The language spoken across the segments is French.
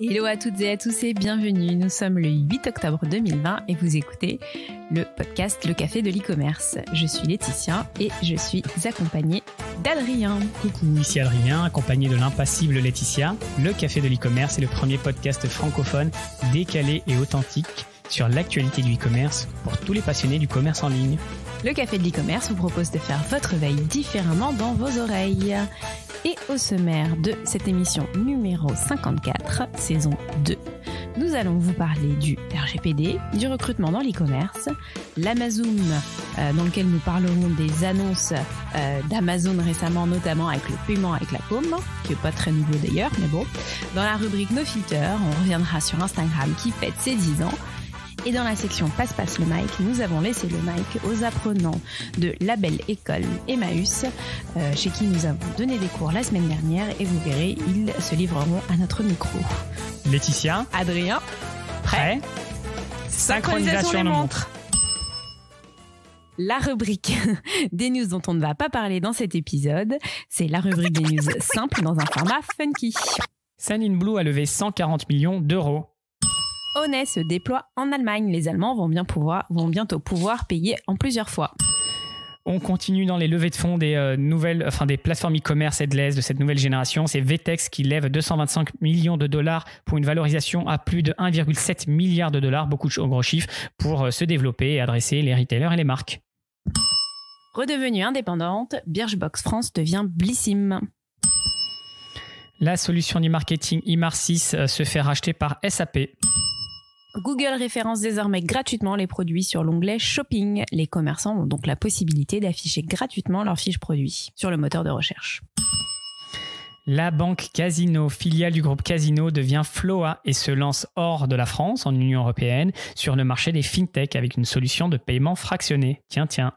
Hello à toutes et à tous et bienvenue. Nous sommes le 8 octobre 2020 et vous écoutez le podcast Le Café de l'e-commerce. Je suis Laetitia et je suis accompagnée d'Adrien. Coucou, ici Adrien, accompagné de l'impassible Laetitia. Le Café de l'e-commerce est le premier podcast francophone décalé et authentique sur l'actualité du e-commerce pour tous les passionnés du commerce en ligne. Le Café de l'e-commerce vous propose de faire votre veille différemment dans vos oreilles. Et au sommaire de cette émission numéro 54, saison 2, nous allons vous parler du RGPD, du recrutement dans l'e-commerce, l'Amazon, euh, dans lequel nous parlerons des annonces euh, d'Amazon récemment, notamment avec le paiement avec la paume, qui est pas très nouveau d'ailleurs, mais bon. Dans la rubrique No Filter, on reviendra sur Instagram qui fête ses 10 ans et dans la section Passe-Passe le mic, nous avons laissé le mic aux apprenants de la belle école Emmaüs, euh, chez qui nous avons donné des cours la semaine dernière et vous verrez, ils se livreront à notre micro. Laetitia, Adrien, prêt Synchronisation des montres. La rubrique des news dont on ne va pas parler dans cet épisode, c'est la rubrique des news simples dans un format funky. Sun Blue a levé 140 millions d'euros. Honnet se déploie en Allemagne. Les Allemands vont, bien pouvoir, vont bientôt pouvoir payer en plusieurs fois. On continue dans les levées de fonds des euh, nouvelles, enfin des plateformes e-commerce headless de cette nouvelle génération. C'est Vtex qui lève 225 millions de dollars pour une valorisation à plus de 1,7 milliard de dollars, beaucoup de gros chiffres, pour euh, se développer et adresser les retailers et les marques. Redevenue indépendante, Birchbox France devient Blissim. La solution du marketing Imar6 euh, se fait racheter par SAP. Google référence désormais gratuitement les produits sur l'onglet Shopping. Les commerçants ont donc la possibilité d'afficher gratuitement leurs fiches produits sur le moteur de recherche. La banque Casino, filiale du groupe Casino, devient Floa et se lance hors de la France, en Union européenne, sur le marché des fintech avec une solution de paiement fractionné. Tiens, tiens.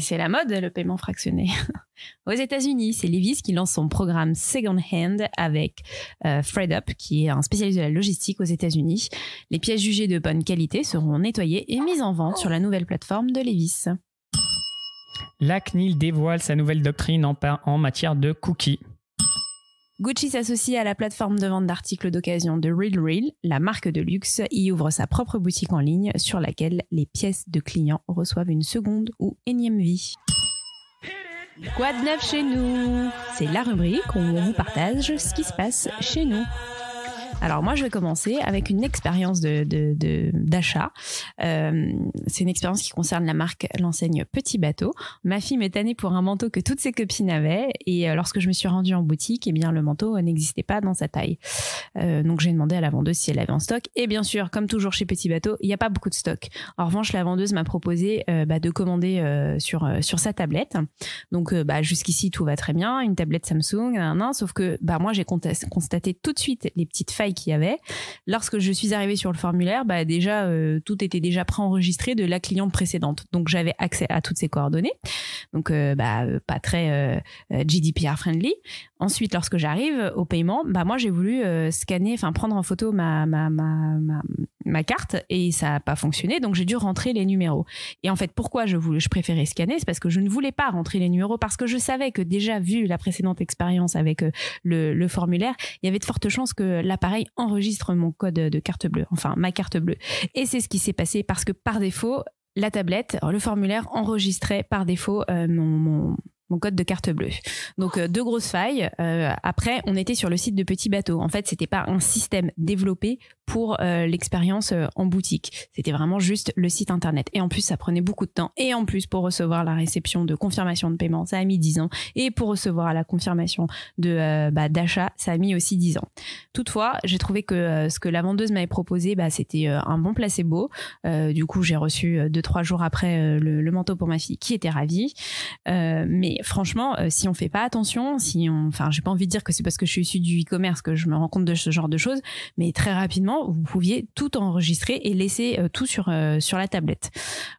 C'est la mode, le paiement fractionné. Aux États-Unis, c'est Levis qui lance son programme Second Hand avec euh, FredUp, qui est un spécialiste de la logistique aux États-Unis. Les pièces jugées de bonne qualité seront nettoyées et mises en vente sur la nouvelle plateforme de Levis. La CNIL dévoile sa nouvelle doctrine en, en matière de cookies. Gucci s'associe à la plateforme de vente d'articles d'occasion de Real Real. La marque de luxe y ouvre sa propre boutique en ligne sur laquelle les pièces de clients reçoivent une seconde ou énième vie. Quoi de neuf chez nous? C'est la rubrique où on vous partage ce qui se passe chez nous. Alors moi, je vais commencer avec une expérience de, d'achat. Euh, c'est une expérience qui concerne la marque, l'enseigne Petit Bateau. Ma fille m'est tannée pour un manteau que toutes ses copines avaient, et euh, lorsque je me suis rendue en boutique, eh bien le manteau n'existait pas dans sa taille. Euh, donc j'ai demandé à la vendeuse si elle avait en stock, et bien sûr, comme toujours chez Petit Bateau, il n'y a pas beaucoup de stock. En revanche, la vendeuse m'a proposé bah, de commander sur sur sa tablette. Donc bah, jusqu'ici tout va très bien, une tablette Samsung, un, sauf que bah moi j'ai constaté tout de suite les petites failles qu'il y avait. Lorsque je suis arrivée sur le formulaire, bah déjà euh, tout était déjà préenregistré de la cliente précédente. Donc j'avais accès à toutes ces coordonnées. Donc euh, bah euh, pas très GDPR friendly. Ensuite, lorsque j'arrive au paiement, bah moi j'ai voulu scanner, enfin prendre en photo ma ma, ma, ma, carte et ça n'a pas fonctionné. Donc j'ai dû rentrer les numéros. Et en fait, pourquoi je voulais, je préférais scanner, c'est parce que je ne voulais pas rentrer les numéros parce que je savais que déjà vu la précédente expérience avec le, le formulaire, il y avait de fortes chances que l'appareil enregistre mon code de carte bleue, enfin ma carte bleue. Et c'est ce qui s'est passé parce que par défaut, la tablette, le formulaire enregistrait par défaut euh, mon code de carte bleue. Donc euh, deux grosses failles. Euh, après, on était sur le site de Petit Bateau. En fait, c'était pas un système développé pour euh, l'expérience en boutique. C'était vraiment juste le site internet. Et en plus, ça prenait beaucoup de temps. Et en plus, pour recevoir la réception de confirmation de paiement, ça a mis 10 ans. Et pour recevoir la confirmation de bah, d'achat, ça a mis aussi 10 ans. Toutefois, j'ai trouvé que ce que la vendeuse m'avait proposé, bah, c'était un bon placebo. du coup, j'ai reçu deux trois jours après le, le, manteau pour ma fille, qui était ravie. mais franchement, euh, si on fait pas attention, si on, enfin, j'ai pas envie de dire que c'est parce que je suis issue du e-commerce que je me rends compte de ce genre de choses, mais très rapidement, vous pouviez tout enregistrer et laisser euh, tout sur euh, sur la tablette.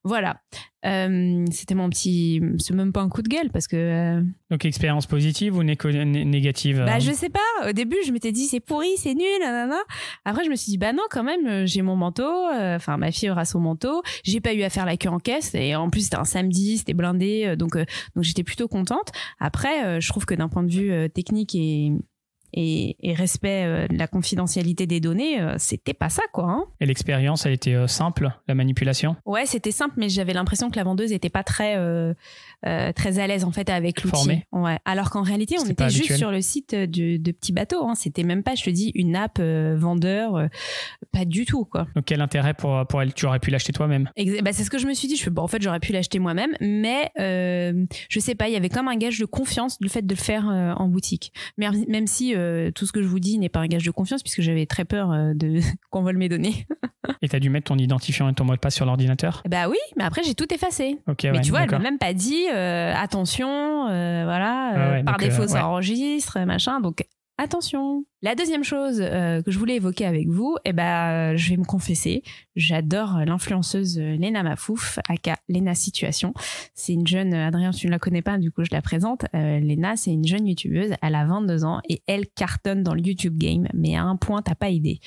Voilà. Euh, c'était mon petit. C'est même pas un coup de gueule parce que. Euh, Donc, expérience positive ou négative Bah, euh je sais pas. Au début, je m'étais dit c'est pourri, c'est nul, nanana. Après, je me suis dit bah non, quand même, j'ai mon manteau. Enfin, ma fille aura son manteau. J'ai pas eu à faire la queue en caisse. Et en plus, c'était un samedi, c'était blindé. Donc, donc j'étais plutôt contente. Après, je trouve que d'un point de vue technique et et, respect de la confidentialité des données, c'était pas ça, quoi. Hein. Et l'expérience, elle était simple, la manipulation? Ouais, c'était simple, mais j'avais l'impression que la vendeuse était pas très, très à l'aise en fait avec l'outil. Ouais. Alors qu'en réalité, on était juste sur le site de, de Petit Bateau. Hein. C'était même pas, je te dis, une app vendeur, pas du tout, quoi. Donc quel intérêt pour, pour elle? Tu aurais pu l'acheter toi-même bah, C'est ce que je me suis dit. Je fais, bon, en fait, j'aurais pu l'acheter moi-même, mais je sais pas, il y avait comme un gage de confiance du fait de le faire en boutique. Mais même si euh, tout ce que je vous dis n'est pas un gage de confiance, puisque j'avais très peur euh, de qu'on vole mes données. et t'as dû mettre ton identifiant et ton mot de passe sur l'ordinateur? Bah oui, mais après j'ai tout effacé. mais tu vois, elle m'a même pas dit euh, attention, voilà, par défaut ça enregistre, machin. Donc attention. La deuxième chose que je voulais évoquer avec vous, eh ben, je vais me confesser, j'adore l'influenceuse Lena Mafouf, aka Lena Situation. C'est une jeune, Adrien, tu ne la connais pas, du coup je la présente. Lena, c'est une jeune youtubeuse, elle a 22 ans et elle cartonne dans le YouTube game, mais à un point, t'as pas idée.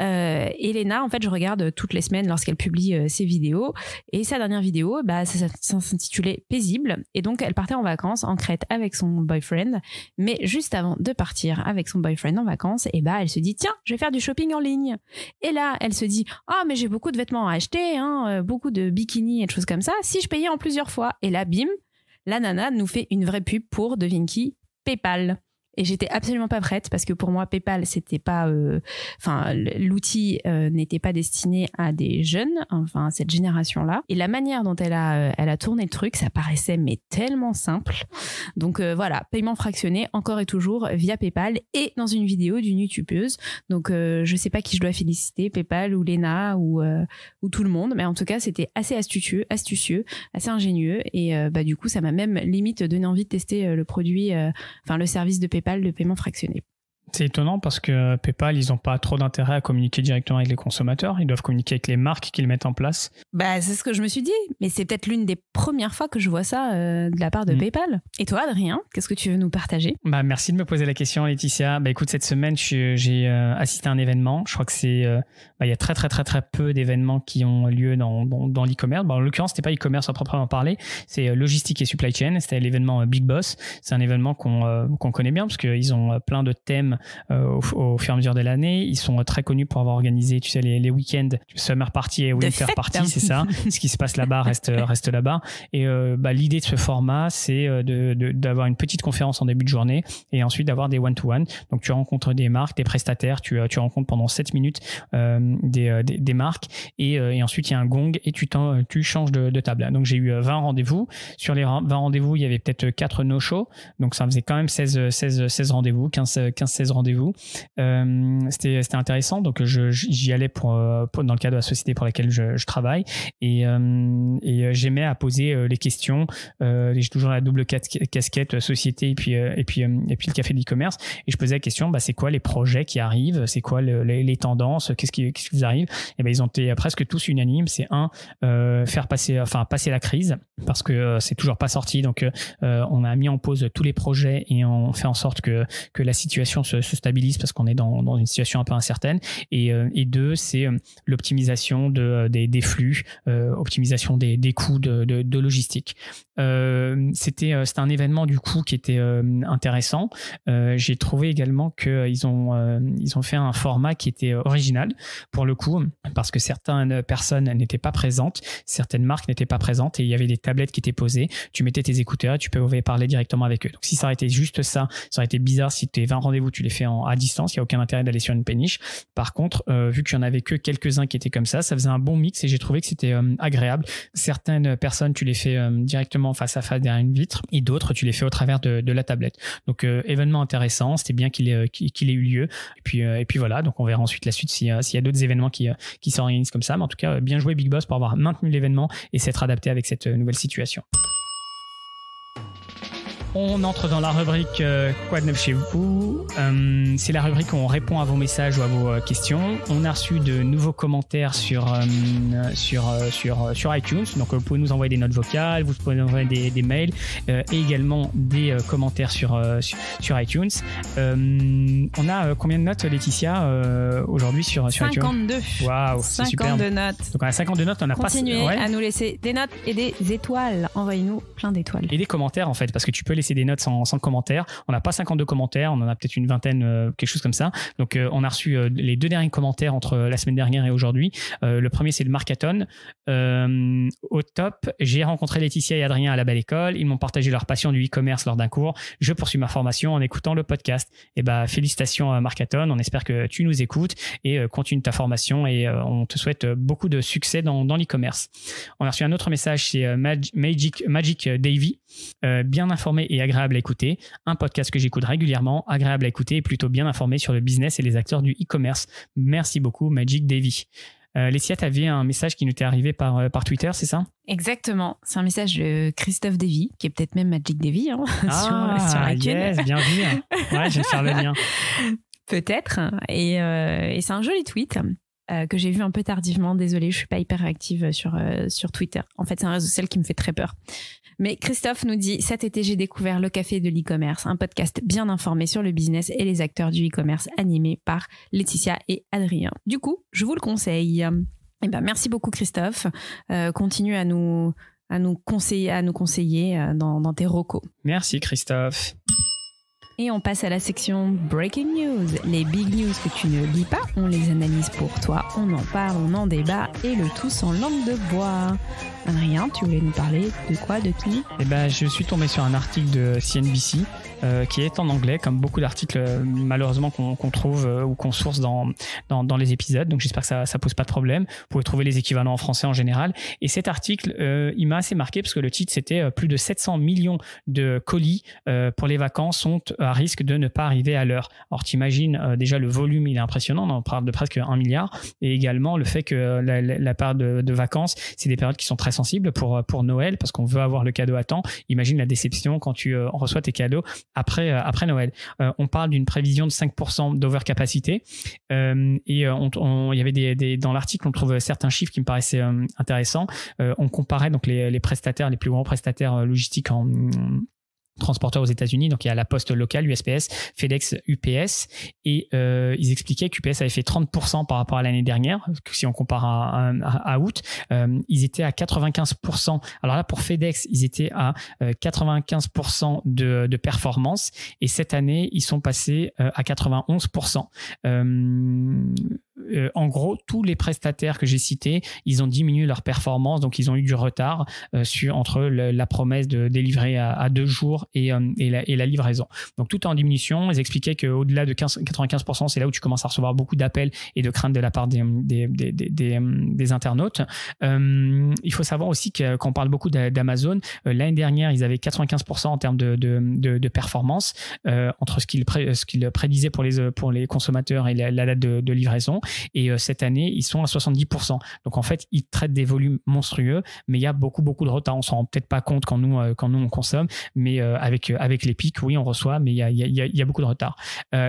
Euh, Elena, en fait, je regarde toutes les semaines lorsqu'elle publie euh, ses vidéos. Et sa dernière vidéo, bah, ça, s'intitulait Paisible. Et donc, elle partait en vacances en Crète avec son boyfriend. Mais juste avant de partir avec son boyfriend en vacances, et bah, elle se dit, tiens, je vais faire du shopping en ligne. Et là, elle se dit, ah, mais j'ai beaucoup de vêtements à acheter, hein, euh, beaucoup de bikinis et de choses comme ça. Si je payais en plusieurs fois. Et là, bim, la nana nous fait une vraie pub pour, devine qui, PayPal. Et j'étais absolument pas prête parce que pour moi, PayPal, c'était pas, euh, enfin, l'outil euh, n'était pas destiné à des jeunes, enfin, à cette génération-là. Et la manière dont elle a, euh, elle a tourné le truc, ça paraissait mais tellement simple. Donc voilà, paiement fractionné encore et toujours via PayPal et dans une vidéo d'une youtubeuse. Donc je sais pas qui je dois féliciter, PayPal ou Lena ou ou tout le monde, mais en tout cas, c'était assez astucieux, astucieux, assez ingénieux et bah du coup, ça m'a même limite donné envie de tester le produit, enfin le service de PayPal de paiement fractionné. C'est étonnant parce que PayPal, ils n'ont pas trop d'intérêt à communiquer directement avec les consommateurs. Ils doivent communiquer avec les marques qu'ils mettent en place. Bah, c'est ce que je me suis dit. Mais c'est peut-être l'une des premières fois que je vois ça euh, de la part de mm. PayPal. Et toi, Adrien, qu'est-ce que tu veux nous partager? Bah, merci de me poser la question, Laetitia. Bah, écoute, cette semaine, j'ai euh, assisté à un événement. Je crois que c'est, euh, bah, il y a très très très très peu d'événements qui ont lieu dans, dans, l'e-commerce. en l'occurrence, c'était pas e-commerce à proprement parler. C'est logistique et supply chain. C'était l'événement Big Boss. C'est un événement qu'on qu'on connaît bien parce qu'ils ont plein de thèmes au, au, fur et à mesure de l'année. Ils sont très connus pour avoir organisé, tu sais, les, les week-ends, summer party et winter party, c'est ça. Ce qui se passe là-bas reste, reste là-bas. Et euh, bah, l'idée de ce format, c'est euh, de, d'avoir une petite conférence en début de journée et ensuite d'avoir des one-to-one. Donc tu rencontres des marques, des prestataires, tu, tu rencontres pendant 7 minutes euh, des, des, des, marques et, et ensuite il y a un gong et tu, tu changes de, de table. Donc j'ai eu 20 rendez-vous. Sur les 20 rendez-vous, il y avait peut-être 4 no-show. Donc ça faisait quand même 16, 16, 16 rendez-vous, 15, 15, 16 rendez-vous. Euh, c'était intéressant. Donc, j'y allais pour, euh, pour, dans le cadre de la société pour laquelle je, je travaille. Et, euh, et j'aimais à poser les questions. J'ai toujours la double casquette société et puis, et puis, et puis le café de e-commerce. Et je posais la question, bah, c'est quoi les projets qui arrivent? C'est quoi les, tendances? Qu'est-ce qui, qui, vous arrive? Et ben, ils ont été presque tous unanimes. C'est un, faire passer, enfin, passer la crise parce que c'est toujours pas sorti. Donc, on a mis en pause tous les projets et on fait en sorte que, que la situation se, se stabilise parce qu'on est dans, une situation un peu incertaine. Et, euh, deux, c'est euh, l'optimisation de, euh, des, des, flux, optimisation des, coûts de logistique. C'était c'était un événement du coup qui était intéressant. J'ai trouvé également qu'ils ont ont fait un format qui était original pour le coup parce que certaines personnes n'étaient pas présentes, certaines marques n'étaient pas présentes et il y avait des tablettes qui étaient posées. Tu mettais tes écouteurs, tu pouvais parler directement avec eux. Donc si ça aurait été juste ça, ça aurait été bizarre si tes 20 rendez-vous tu les fais en, à distance il n'y a aucun intérêt d'aller sur une péniche. Par contre, euh, vu qu'il n'y en avait que quelques-uns qui étaient comme ça, ça faisait un bon mix et j'ai trouvé que c'était euh, agréable. Certaines personnes, tu les fais euh, directement face à face derrière une vitre et d'autres, tu les fais au travers de, la tablette. Donc, événement intéressant, c'était bien qu'il ait, qu'il ait eu lieu. Et puis, et puis voilà, donc on verra ensuite la suite s'il y a, d'autres événements qui, qui s'organisent comme ça. Mais en tout cas, bien joué Big Boss pour avoir maintenu l'événement et s'être adapté avec cette nouvelle situation. On entre dans la rubrique euh, Quoi de neuf chez vous euh, C'est la rubrique où on répond à vos messages ou à vos euh, questions. On a reçu de nouveaux commentaires sur sur sur sur iTunes. Donc vous pouvez nous envoyer des notes vocales, vous pouvez nous envoyer des, des mails et également des commentaires sur, sur, iTunes. on a combien de notes Laetitia aujourd'hui sur sur 52. iTunes Waouh, c'est super. 52 notes. Donc on a 52 notes, on a Continuez à nous laisser des notes et des étoiles. Envoyez-nous plein d'étoiles. Et des commentaires en fait parce que tu peux laisser des notes sans, sans commentaires. On n'a pas 52 commentaires, on en a peut-être une vingtaine, euh, quelque chose comme ça. Donc, euh, on a reçu euh, les deux derniers commentaires entre la semaine dernière et aujourd'hui. le premier, c'est le Marcaton. au top, j'ai rencontré Laetitia et Adrien à la belle école. Ils m'ont partagé leur passion du e-commerce lors d'un cours. Je poursuis ma formation en écoutant le podcast. Et eh ben, félicitations à Marcaton. On espère que tu nous écoutes et continue ta formation et on te souhaite beaucoup de succès dans, dans l'e-commerce. On a reçu un autre message, c'est Magic, Magic Davy. bien informé et agréable à écouter. Un podcast que j'écoute régulièrement, agréable à écouter et plutôt bien informé sur le business et les acteurs du e-commerce. Merci beaucoup, Magic Davy. Euh, Lessia, tu avais un message qui nous était arrivé par, euh, par Twitter, c'est ça? Exactement. C'est un message de Christophe Davy, qui est peut-être même Magic Davy hein, ah, sur, la yes, bien vu. Ouais, je vais faire le lien. Peut-être. Et, euh, et c'est un joli tweet euh, que j'ai vu un peu tardivement. Désolée, je suis pas hyper active sur, sur Twitter. En fait, c'est un réseau social qui me fait très peur. Mais Christophe nous dit cet été j'ai découvert le café de l'e-commerce, un podcast bien informé sur le business et les acteurs du e-commerce animé par Laetitia et Adrien. Du coup, je vous le conseille. Eh ben, merci beaucoup Christophe. Euh, continue à nous à nous conseiller à nous conseiller euh, dans, dans tes recos. Merci Christophe. Et on passe à la section Breaking News. Les big news que tu ne lis pas, on les analyse pour toi, on en parle, on en débat et le tout sans langue de bois. Adrien, tu voulais nous parler de quoi, de qui? Eh ben, je suis tombé sur un article de CNBC euh, qui est en anglais, comme beaucoup d'articles euh, malheureusement qu'on trouve euh, ou qu'on source dans, dans, les épisodes. Donc j'espère que ça ça pose pas de problème. Vous pouvez trouver les équivalents en français en général. Et cet article, il m'a assez marqué parce que le titre c'était plus de 700 millions de colis pour les vacances sont à risque de ne pas arriver à l'heure. Alors t'imagines déjà le volume, il est impressionnant. On parle de presque un milliard. Et également le fait que la, la, part de, de vacances, c'est des périodes qui sont très sensibles pour pour Noël parce qu'on veut avoir le cadeau à temps. Imagine la déception quand tu reçois tes cadeaux après, euh, après Noël. Euh, on parle d'une prévision de 5% d'overcapacité. Euh, et il y avait des, dans l'article, on trouve certains chiffres qui me paraissaient intéressants. on comparait donc les, les, prestataires, les plus grands prestataires logistiques en, transporteurs aux États-Unis. Donc il y a la poste locale, USPS, FedEx, UPS. Et euh, ils expliquaient qu'UPS avait fait 30% par rapport à l'année dernière. Si on compare à, à, août, euh, ils étaient à 95%. Alors là, pour FedEx, ils étaient à 95% euh, de, de, performance. Et cette année, ils sont passés à 91%. Euh, en gros, tous les prestataires que j'ai cités, ils ont diminué leur performance, donc ils ont eu du retard euh, sur, entre la promesse de délivrer à, deux jours et, euh, et, la, livraison. Donc tout est en diminution. Ils expliquaient qu'au-delà de 95%, c'est là où tu commences à recevoir beaucoup d'appels et de craintes de la part des, des, des, internautes. il faut savoir aussi qu'on parle beaucoup d'Amazon. L'année dernière, ils avaient 95% en termes de, de, performance entre ce qu'ils qu prédisaient pour les, pour les consommateurs et la, la date de, livraison. Et euh, cette année, ils sont à 70%. Donc en fait, ils traitent des volumes monstrueux, mais il y a beaucoup, beaucoup de retard. On s'en rend peut-être pas compte quand nous, euh, quand nous on consomme, mais euh, avec, avec les pics, oui, on reçoit, mais il y a, y, y a, beaucoup de retard.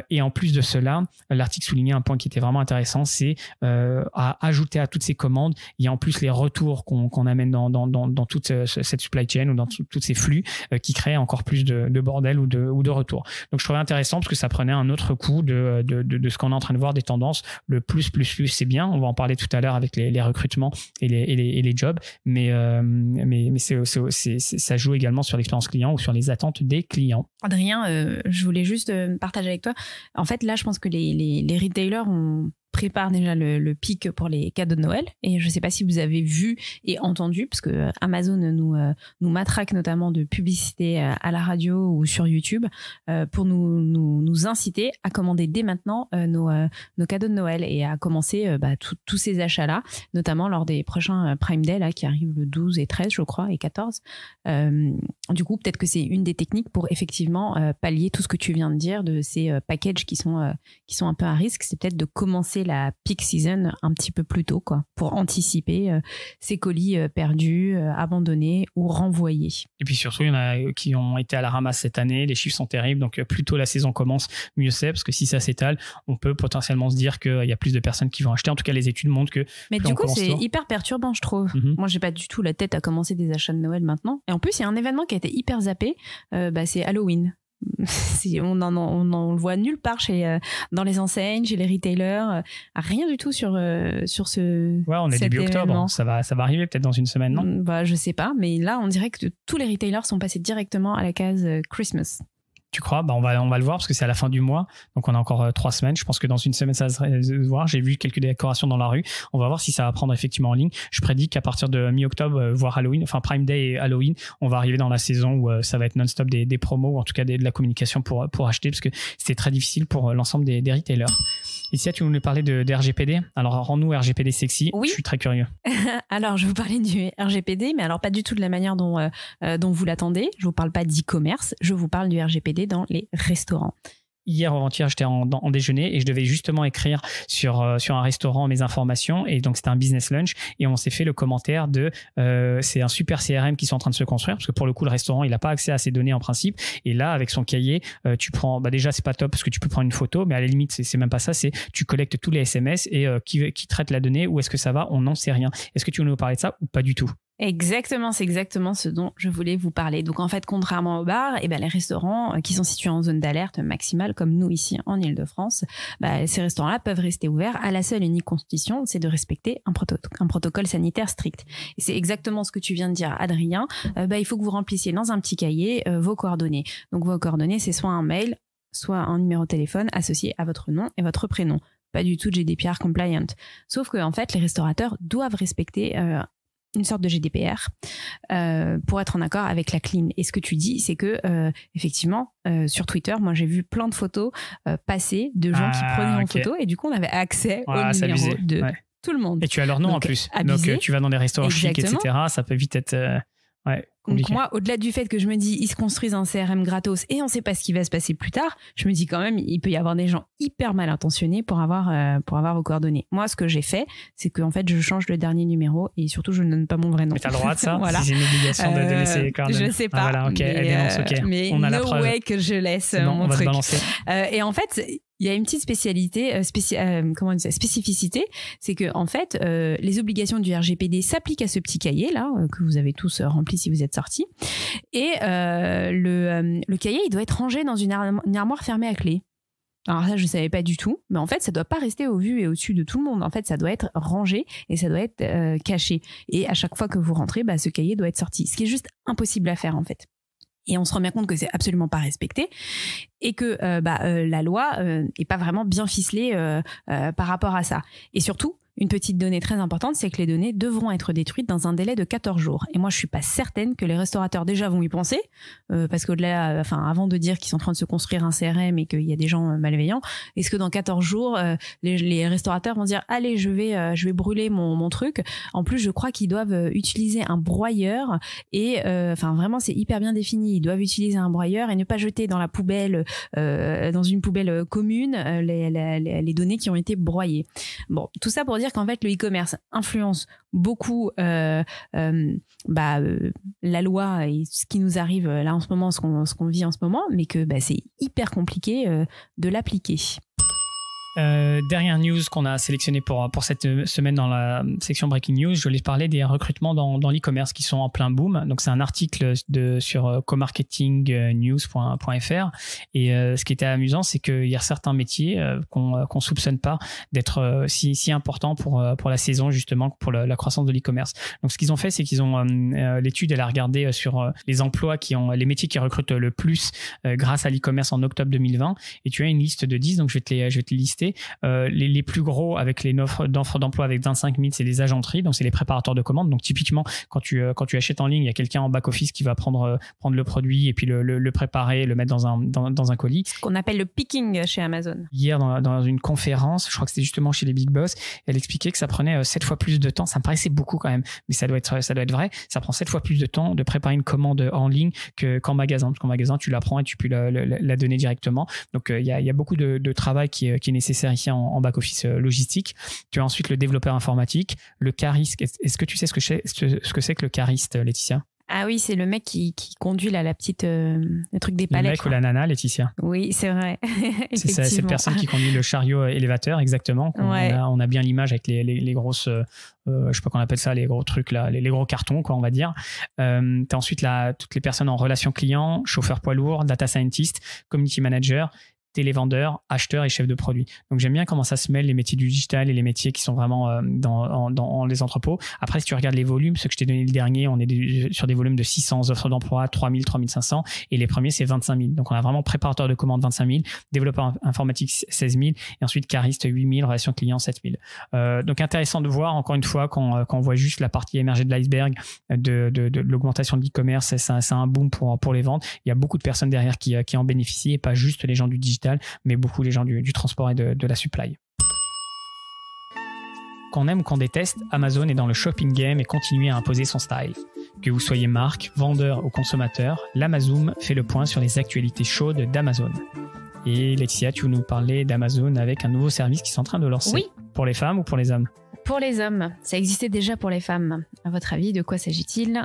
et en plus de cela, l'article soulignait un point qui était vraiment intéressant, c'est à ajouter à toutes ces commandes, il y a en plus les retours qu'on amène dans, dans, toute cette supply chain ou dans tous ces flux qui créent encore plus de, de, bordel ou de, ou de retour. Donc je trouvais intéressant parce que ça prenait un autre coup de, de, de ce qu'on est en train de voir des tendances le plus, plus, plus, c'est bien. On va en parler tout à l'heure avec les, recrutements et les, jobs. Mais, euh, mais, mais ça joue également sur l'expérience client ou sur les attentes des clients. Adrien, euh, je voulais juste euh, partager avec toi. En fait, là, je pense que les, les retailers ont prépare déjà le, pic pour les cadeaux de Noël. Et je ne sais pas si vous avez vu et entendu, parce que euh, Amazon nous, euh, nous matraque notamment de publicité euh, à la radio ou sur YouTube pour nous, nous, nous, inciter à commander dès maintenant nos, nos cadeaux de Noël et à commencer bah, tous ces achats-là, notamment lors des prochains Prime Day là, qui arrivent le 12 et 13, je crois, et 14. du coup, peut-être que c'est une des techniques pour effectivement pallier tout ce que tu viens de dire de ces packages qui sont, qui sont un peu à risque. C'est peut-être de commencer la peak season un petit peu plus tôt, quoi, pour anticiper euh, ces colis euh, perdus, euh, abandonnés ou renvoyés. Et puis surtout, il y en a qui ont été à la ramasse cette année. Les chiffres sont terribles, donc plus tôt la saison commence, mieux c'est, parce que si ça s'étale, on peut potentiellement se dire qu'il y a plus de personnes qui vont acheter. En tout cas, les études montrent que. Mais du coup, c'est hyper perturbant, je trouve. Mhm. Moi, j'ai pas du tout la tête à commencer des achats de Noël maintenant. Et en plus, il y a un événement qui a été hyper zappé, bah, c'est Halloween. on, en, on, le voit nulle part chez, dans les enseignes, chez les retailers. rien du tout sur, sur ce. Ouais, on est début octobre. Ça va, ça va arriver peut-être dans une semaine, non? Mm, bah, Je sais pas, mais là, on dirait que tous les retailers sont passés directement à la case Christmas. Tu crois? Bah on, va, on va le voir parce que c'est à la fin du mois. Donc, on a encore euh, trois semaines. Je pense que dans une semaine, ça va se voir. J'ai vu quelques décorations dans la rue. On va voir si ça va prendre effectivement en ligne. Je prédis qu'à partir de mi-octobre, euh, voire Halloween, enfin Prime Day et Halloween, on va arriver dans la saison où euh, ça va être non-stop des, des, promos ou en tout cas de la communication pour, pour acheter parce que c'est très difficile pour l'ensemble des retailers. Ici, tu voulais parler de, RGPD. Alors, rends-nous RGPD sexy. Oui. Je suis très curieux. alors, je vais vous parler du RGPD, mais alors pas du tout de la manière dont, euh, euh, dont vous l'attendez. Je vous parle pas d'e-commerce. Je vous parle du RGPD dans les restaurants hier avant-hier, j'étais en, déjeuner et je devais justement écrire sur, euh, sur un restaurant mes informations. Et donc, c'était un business lunch. Et on s'est fait le commentaire de euh, c'est un super CRM qui sont en train de se construire parce que pour le coup, le restaurant, il n'a pas accès à ces données en principe. Et là, avec son cahier, euh, tu prends, bah déjà, c'est pas top parce que tu peux prendre une photo, mais à la limite, c'est même pas ça. C'est tu collectes tous les SMS et qui, qui traite la donnée, où est-ce que ça va, on n'en sait rien. Est-ce que tu veux nous parler de ça ou pas du tout? Exactement, c'est exactement ce dont je voulais vous parler. Donc en fait, contrairement aux bars, eh ben, les restaurants euh, qui sont situés en zone d'alerte maximale, comme nous ici en Ile-de-France, bah, ces restaurants-là peuvent rester ouverts à la seule et unique condition, c'est de respecter un, un, protocole sanitaire strict. Et c'est exactement ce que tu viens de dire, Adrien. Euh, bah, il faut que vous remplissiez dans un petit cahier euh, vos coordonnées. Donc vos coordonnées, c'est soit un mail, soit un numéro de téléphone associé à votre nom et votre prénom pas du tout GDPR compliant. Sauf que en fait, les restaurateurs doivent respecter une sorte de GDPR euh, pour être en accord avec la clean. Et ce que tu dis, c'est que euh, effectivement, euh, sur Twitter, moi j'ai vu plein de photos passer de gens qui ah, prenaient en photo et du coup on avait accès au numéro de tout le monde. Et tu as leur nom en plus. Donc tu vas dans des restaurants chics, etc. Ça peut vite être ouais. Donc moi, au-delà du fait que je me dis, ils se construisent un CRM gratos et on ne sait pas ce qui va se passer plus tard, je me dis quand même, il peut y avoir des gens hyper mal intentionnés pour avoir, euh, pour avoir vos coordonnées. Moi, ce que j'ai fait, c'est qu'en fait, je change le dernier numéro et surtout, je ne donne pas mon vrai nom. Mais tu as le droit de ça voilà. C'est une obligation de donner ses euh, coordonnées. Je ne sais pas. Ah, voilà, ok, mais, dénonce, ok. Euh, mais on a no la way que je laisse mon on va truc. et en fait, il y a une petite spécialité, euh, euh, comment dire, spécificité, c'est que en fait, euh, les obligations du RGPD s'appliquent à ce petit cahier là que vous avez tous rempli si vous êtes sortis, et le, le, cahier il doit être rangé dans une, armoire fermée à clé. Alors ça, je ne savais pas du tout, mais en fait, ça doit pas rester au vu et au-dessus de tout le monde. En fait, ça doit être rangé et ça doit être caché. Et à chaque fois que vous rentrez, bah, ce cahier doit être sorti. Ce qui est juste impossible à faire, en fait. Et on se rend bien compte que c'est absolument pas respecté et que euh, bah, euh, la loi euh, est pas vraiment bien ficelée par rapport à ça. Et surtout, une petite donnée très importante, c'est que les données devront être détruites dans un délai de 14 jours. Et moi, je suis pas certaine que les restaurateurs déjà vont y penser, euh, parce qu'au-delà, enfin, avant de dire qu'ils sont en train de se construire un CRM et qu'il y a des gens euh, malveillants, est-ce que dans 14 jours, euh, les, restaurateurs vont dire, allez, je vais, je vais brûler mon, truc? En plus, je crois qu'ils doivent utiliser un broyeur et, enfin, vraiment, c'est hyper bien défini. Ils doivent utiliser un broyeur et ne pas jeter dans la poubelle, dans une poubelle commune, les, les, les données qui ont été broyées. Bon, tout ça pour dire qu'en fait, le e-commerce influence beaucoup euh, euh, bah, euh, la loi et ce qui nous arrive là en ce moment, ce qu'on vit en ce moment, mais que bah, c'est hyper compliqué de l'appliquer. Euh, dernière news qu'on a sélectionné pour, pour cette semaine dans la section Breaking News, je voulais parler des recrutements dans, dans l'e-commerce qui sont en plein boom. Donc, c'est un article de, sur euh, comarketingnews.fr. Et euh, ce qui était amusant, c'est qu'il y a certains métiers euh, qu'on qu'on soupçonne pas d'être si, si importants pour, pour la saison, justement, pour la, croissance de l'e-commerce. Donc, ce qu'ils ont fait, c'est qu'ils ont l'étude, elle a regardé sur les emplois qui ont, les métiers qui recrutent le plus grâce à l'e-commerce en octobre 2020. Et tu as une liste de 10, donc je vais te les, je vais te les euh, les, plus gros avec les offres d'emploi avec 25 000, c'est les agenteries, donc c'est les préparateurs de commandes. Donc typiquement, quand tu, euh, quand tu achètes en ligne, il y a quelqu'un en back-office qui va prendre, euh, prendre le produit et puis le, le, préparer, le mettre dans un, dans, un colis. Ce qu'on appelle le picking chez Amazon. Hier, dans, une conférence, je crois que c'était justement chez les Big Boss, elle expliquait que ça prenait 7 fois plus de temps. Ça me paraissait beaucoup quand même, mais ça doit être, ça doit être vrai. Ça prend 7 fois plus de temps de préparer une commande en ligne qu'en magasin. Parce qu'en magasin, tu la prends et tu peux la, la, donner directement. Donc il y, a, y, a, beaucoup de, de travail qui est nécessaire ici en, en back office euh, logistique. Tu as ensuite le développeur informatique, le cariste. Est-ce que tu sais ce que c'est ce que, le cariste, Laetitia? Ah oui, c'est le mec qui, qui conduit là, la petite, euh, le truc des Le palettes. mec ou là. la nana, Laetitia? Oui, c'est vrai. C'est ça, cette personne qui conduit le chariot euh, élévateur, exactement. On, Ouais. a, on a bien l'image avec les, les- les grosses, euh, euh, je sais pas qu'on appelle ça, les gros trucs là, les, les gros cartons, quoi, on va dire. Euh, tu as ensuite là, toutes les personnes en relation client, chauffeur poids lourd, data scientist, community manager, télévendeur, acheteur et chef de produit. Donc j'aime bien comment ça se mêle les métiers du digital et les métiers qui sont vraiment euh, dans, dans les entrepôts. Après, si tu regardes les volumes, ceux que je t'ai donné le dernier, on est sur des volumes de 600 offres d'emploi, 3000, 3500 et les premiers, c'est 25 000. Donc on a vraiment préparateur de commandes 25 000, développeur informatique 16 000 et ensuite cariste 8 000, relation client 7 000. Euh, donc intéressant de voir, encore une fois, quand, euh, quand on voit juste la partie émergée de l'iceberg de, de, l'augmentation de l'e-commerce, c'est un, un boom pour, pour les ventes. Il y a beaucoup de personnes derrière qui, qui en bénéficient et pas juste les gens du digital, mais beaucoup les gens du, du transport et de, de la supply. Qu'on aime ou qu'on déteste, Amazon est dans le shopping game et continue à imposer son style. Que vous soyez marque, vendeur ou consommateur, l'Amazon fait le point sur les actualités chaudes d'Amazon. Et Laetitia, tu nous parler d'Amazon avec un nouveau service qui est en train de lancer. Oui. Pour les femmes ou pour les hommes? Pour les hommes, ça existait déjà pour les femmes. À votre avis, de quoi s'agit-il?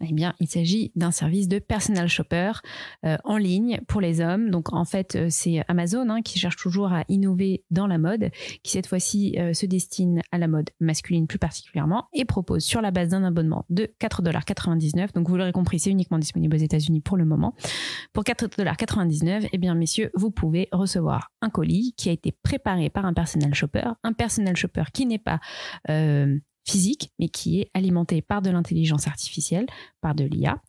Eh bien, il s'agit d'un service de personal shopper euh, en ligne pour les hommes. Donc, en fait, euh, c'est Amazon hein, qui cherche toujours à innover dans la mode, qui cette fois-ci euh, se destine à la mode masculine plus particulièrement et propose sur la base d'un abonnement de 4,99$. Donc, vous l'aurez compris, c'est uniquement disponible aux États-Unis pour le moment. Pour 4,99$, eh bien, messieurs, vous pouvez recevoir un colis qui a été préparé par un personal shopper, un personal shopper qui n'est pas euh, physique, mais qui est alimenté par de l'intelligence artificielle, par de l'IA.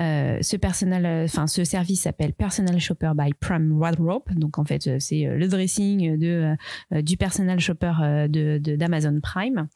Euh, ce personnel, euh, ce service s'appelle Personal Shopper by Prime Wardrobe. Donc en fait, euh, c'est le dressing de du personal shopper de d'Amazon Prime.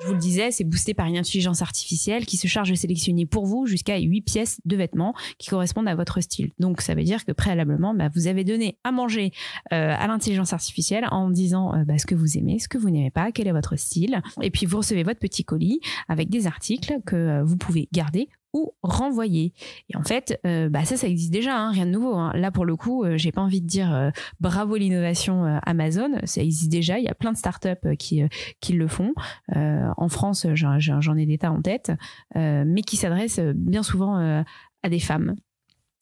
Je vous le disais, c'est boosté par une intelligence artificielle qui se charge de sélectionner pour vous jusqu'à 8 pièces de vêtements qui correspondent à votre style. Donc ça veut dire que préalablement, bah, vous avez donné à manger à l'intelligence artificielle en disant bah, ce que vous aimez, ce que vous n'aimez pas, quel est votre style. Et puis vous recevez votre petit colis avec des articles que euh, vous pouvez garder ou renvoyer. Et en fait, euh, bah ça, ça existe déjà, hein, rien de nouveau. hein. Là, pour le coup, euh, j'ai pas envie de dire bravo l'innovation Amazon, ça existe déjà. Il y a plein de startups qui qui le font. En France, j'en ai des tas en tête, mais qui s'adressent bien souvent à des femmes.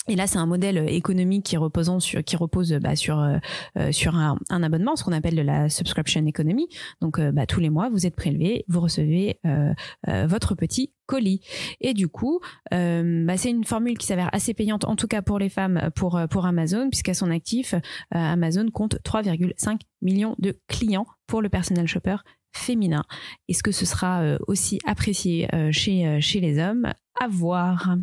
Et là, c'est un modèle économique qui repose sur, qui repose bah, sur, euh, euh, sur un, abonnement, ce qu'on appelle de la subscription economy. Donc, euh, bah, tous les mois, vous êtes prélevé, vous recevez votre petit colis. Et du coup, bah, c'est une formule qui s'avère assez payante, en tout cas pour les femmes, pour, pour Amazon, puisqu'à son actif, Amazon compte 3,5 millions de clients pour le personal shopper féminin. Est-ce que ce sera aussi apprécié chez, chez les hommes? À voir.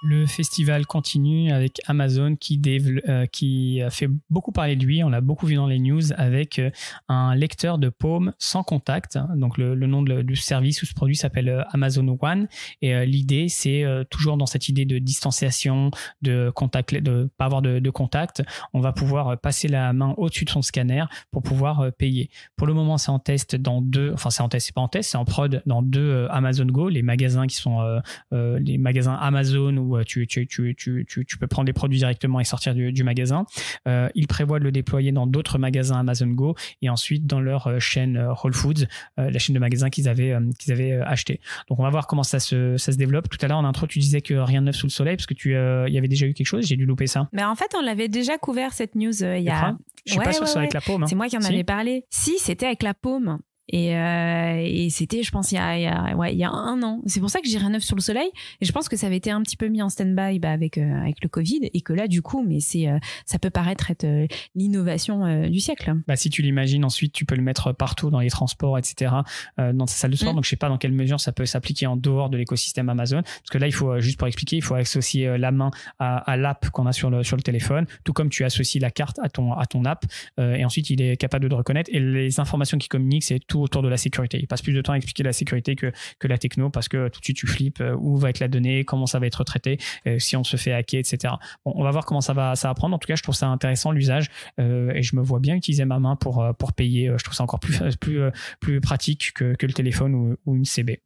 Le festival continue avec Amazon qui, euh, a fait beaucoup parler de lui. On l'a beaucoup vu dans les news avec euh, un lecteur de paume sans contact. Donc le, nom du service ou ce produit s'appelle euh, Amazon One. Et euh, l'idée, c'est euh, toujours dans cette idée de distanciation, de contact, de pas avoir de, contact. On va pouvoir euh, passer la main au-dessus de son scanner pour pouvoir euh, payer. Pour le moment, c'est en test dans deux. Enfin, c'est en test, c'est pas en test, c'est en prod dans deux euh, Amazon Go, les magasins qui sont euh, euh, les magasins Amazon où euh, tu, tu, tu, tu, tu, tu peux prendre les produits directement et sortir du, du magasin. Euh, ils prévoient de le déployer dans d'autres magasins Amazon Go et ensuite dans leur euh, chaîne Whole Foods, euh, la chaîne de magasins qu'ils avaient, qu'ils avaient acheté. Donc on va voir comment ça se, ça se développe. Tout à l'heure en intro, tu disais que rien de neuf sous le soleil parce que tu il y avait déjà eu quelque chose. J'ai dû louper ça. Mais en fait, on l'avait déjà couvert cette news il y a. Je suis Ouais, pas sûr que ouais, soit avec ouais. la paume. hein. C'est moi qui en Si avais parlé. Si, c'était avec la paume. Et, euh, et c'était, je pense, il y, a, il, y a, ouais, il y a un an. C'est pour ça que j'ai rien neuf sur le soleil. Et je pense que ça avait été un petit peu mis en stand-by bah, avec, euh, avec le Covid. Et que là, du coup, mais c'est, euh, ça peut paraître être l'innovation du siècle. Bah, si tu l'imagines, ensuite, tu peux le mettre partout dans les transports, etc., dans ta salle de sport. Mm. Donc, je sais pas dans quelle mesure ça peut s'appliquer en dehors de l'écosystème Amazon. Parce que là, il faut, juste pour expliquer, il faut associer la main à, à l'app qu'on a sur le, sur le téléphone, tout comme tu associes la carte à ton, à ton app. Et ensuite, il est capable de le reconnaître. Et les informations qu'il communique, c'est tout autour de la sécurité. Il passe plus de temps à expliquer la sécurité que, que la techno parce que tout de suite, tu flippes euh, où va être la donnée, comment ça va être traité, euh, si on se fait hacker, etc. Bon, on va voir comment ça va, ça prendre. En tout cas, je trouve ça intéressant l'usage euh, et je me vois bien utiliser ma main pour, pour payer. Je trouve ça encore plus, plus, plus pratique que, que le téléphone ou une CB.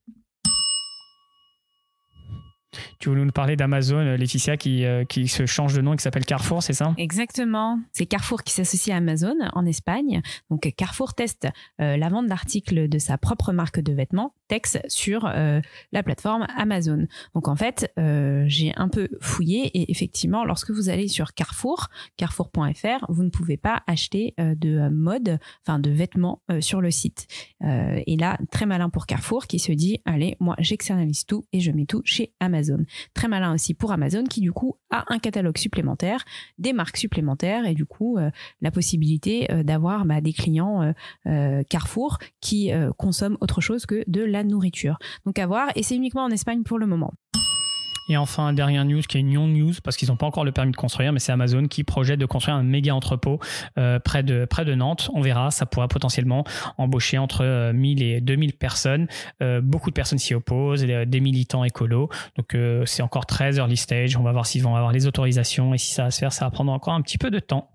Tu voulais nous parler d'Amazon, euh, Laetitia, qui, euh, qui se change de nom et qui s'appelle Carrefour, c'est ça? Exactement. C'est Carrefour qui s'associe à Amazon en Espagne. Donc Carrefour teste euh, la vente d'articles de sa propre marque de vêtements, Tex, sur la plateforme Amazon. Donc en fait, j'ai un peu fouillé et effectivement, lorsque vous allez sur Carrefour, carrefour.fr, vous ne pouvez pas acheter de mode, enfin de vêtements sur le site. et là, très malin pour Carrefour qui se dit, allez, moi j'externalise tout et je mets tout chez Amazon. Très malin aussi pour Amazon qui du coup a un catalogue supplémentaire, des marques supplémentaires et du coup euh, la possibilité euh, d'avoir bah, des clients euh, Carrefour qui consomment autre chose que de la nourriture. Donc à voir et c'est uniquement en Espagne pour le moment. Et enfin, dernière news qui est une non-news parce qu'ils n'ont pas encore le permis de construire, mais c'est Amazon qui projette de construire un méga entrepôt euh, près, de, près de Nantes. On verra, ça pourra potentiellement embaucher entre 1000 euh, et 2000 personnes. Euh, beaucoup de personnes s'y opposent, des, militants écolos. Donc c'est encore très early stage. On va voir s'ils vont avoir les autorisations et si ça va se faire, ça va prendre encore un petit peu de temps.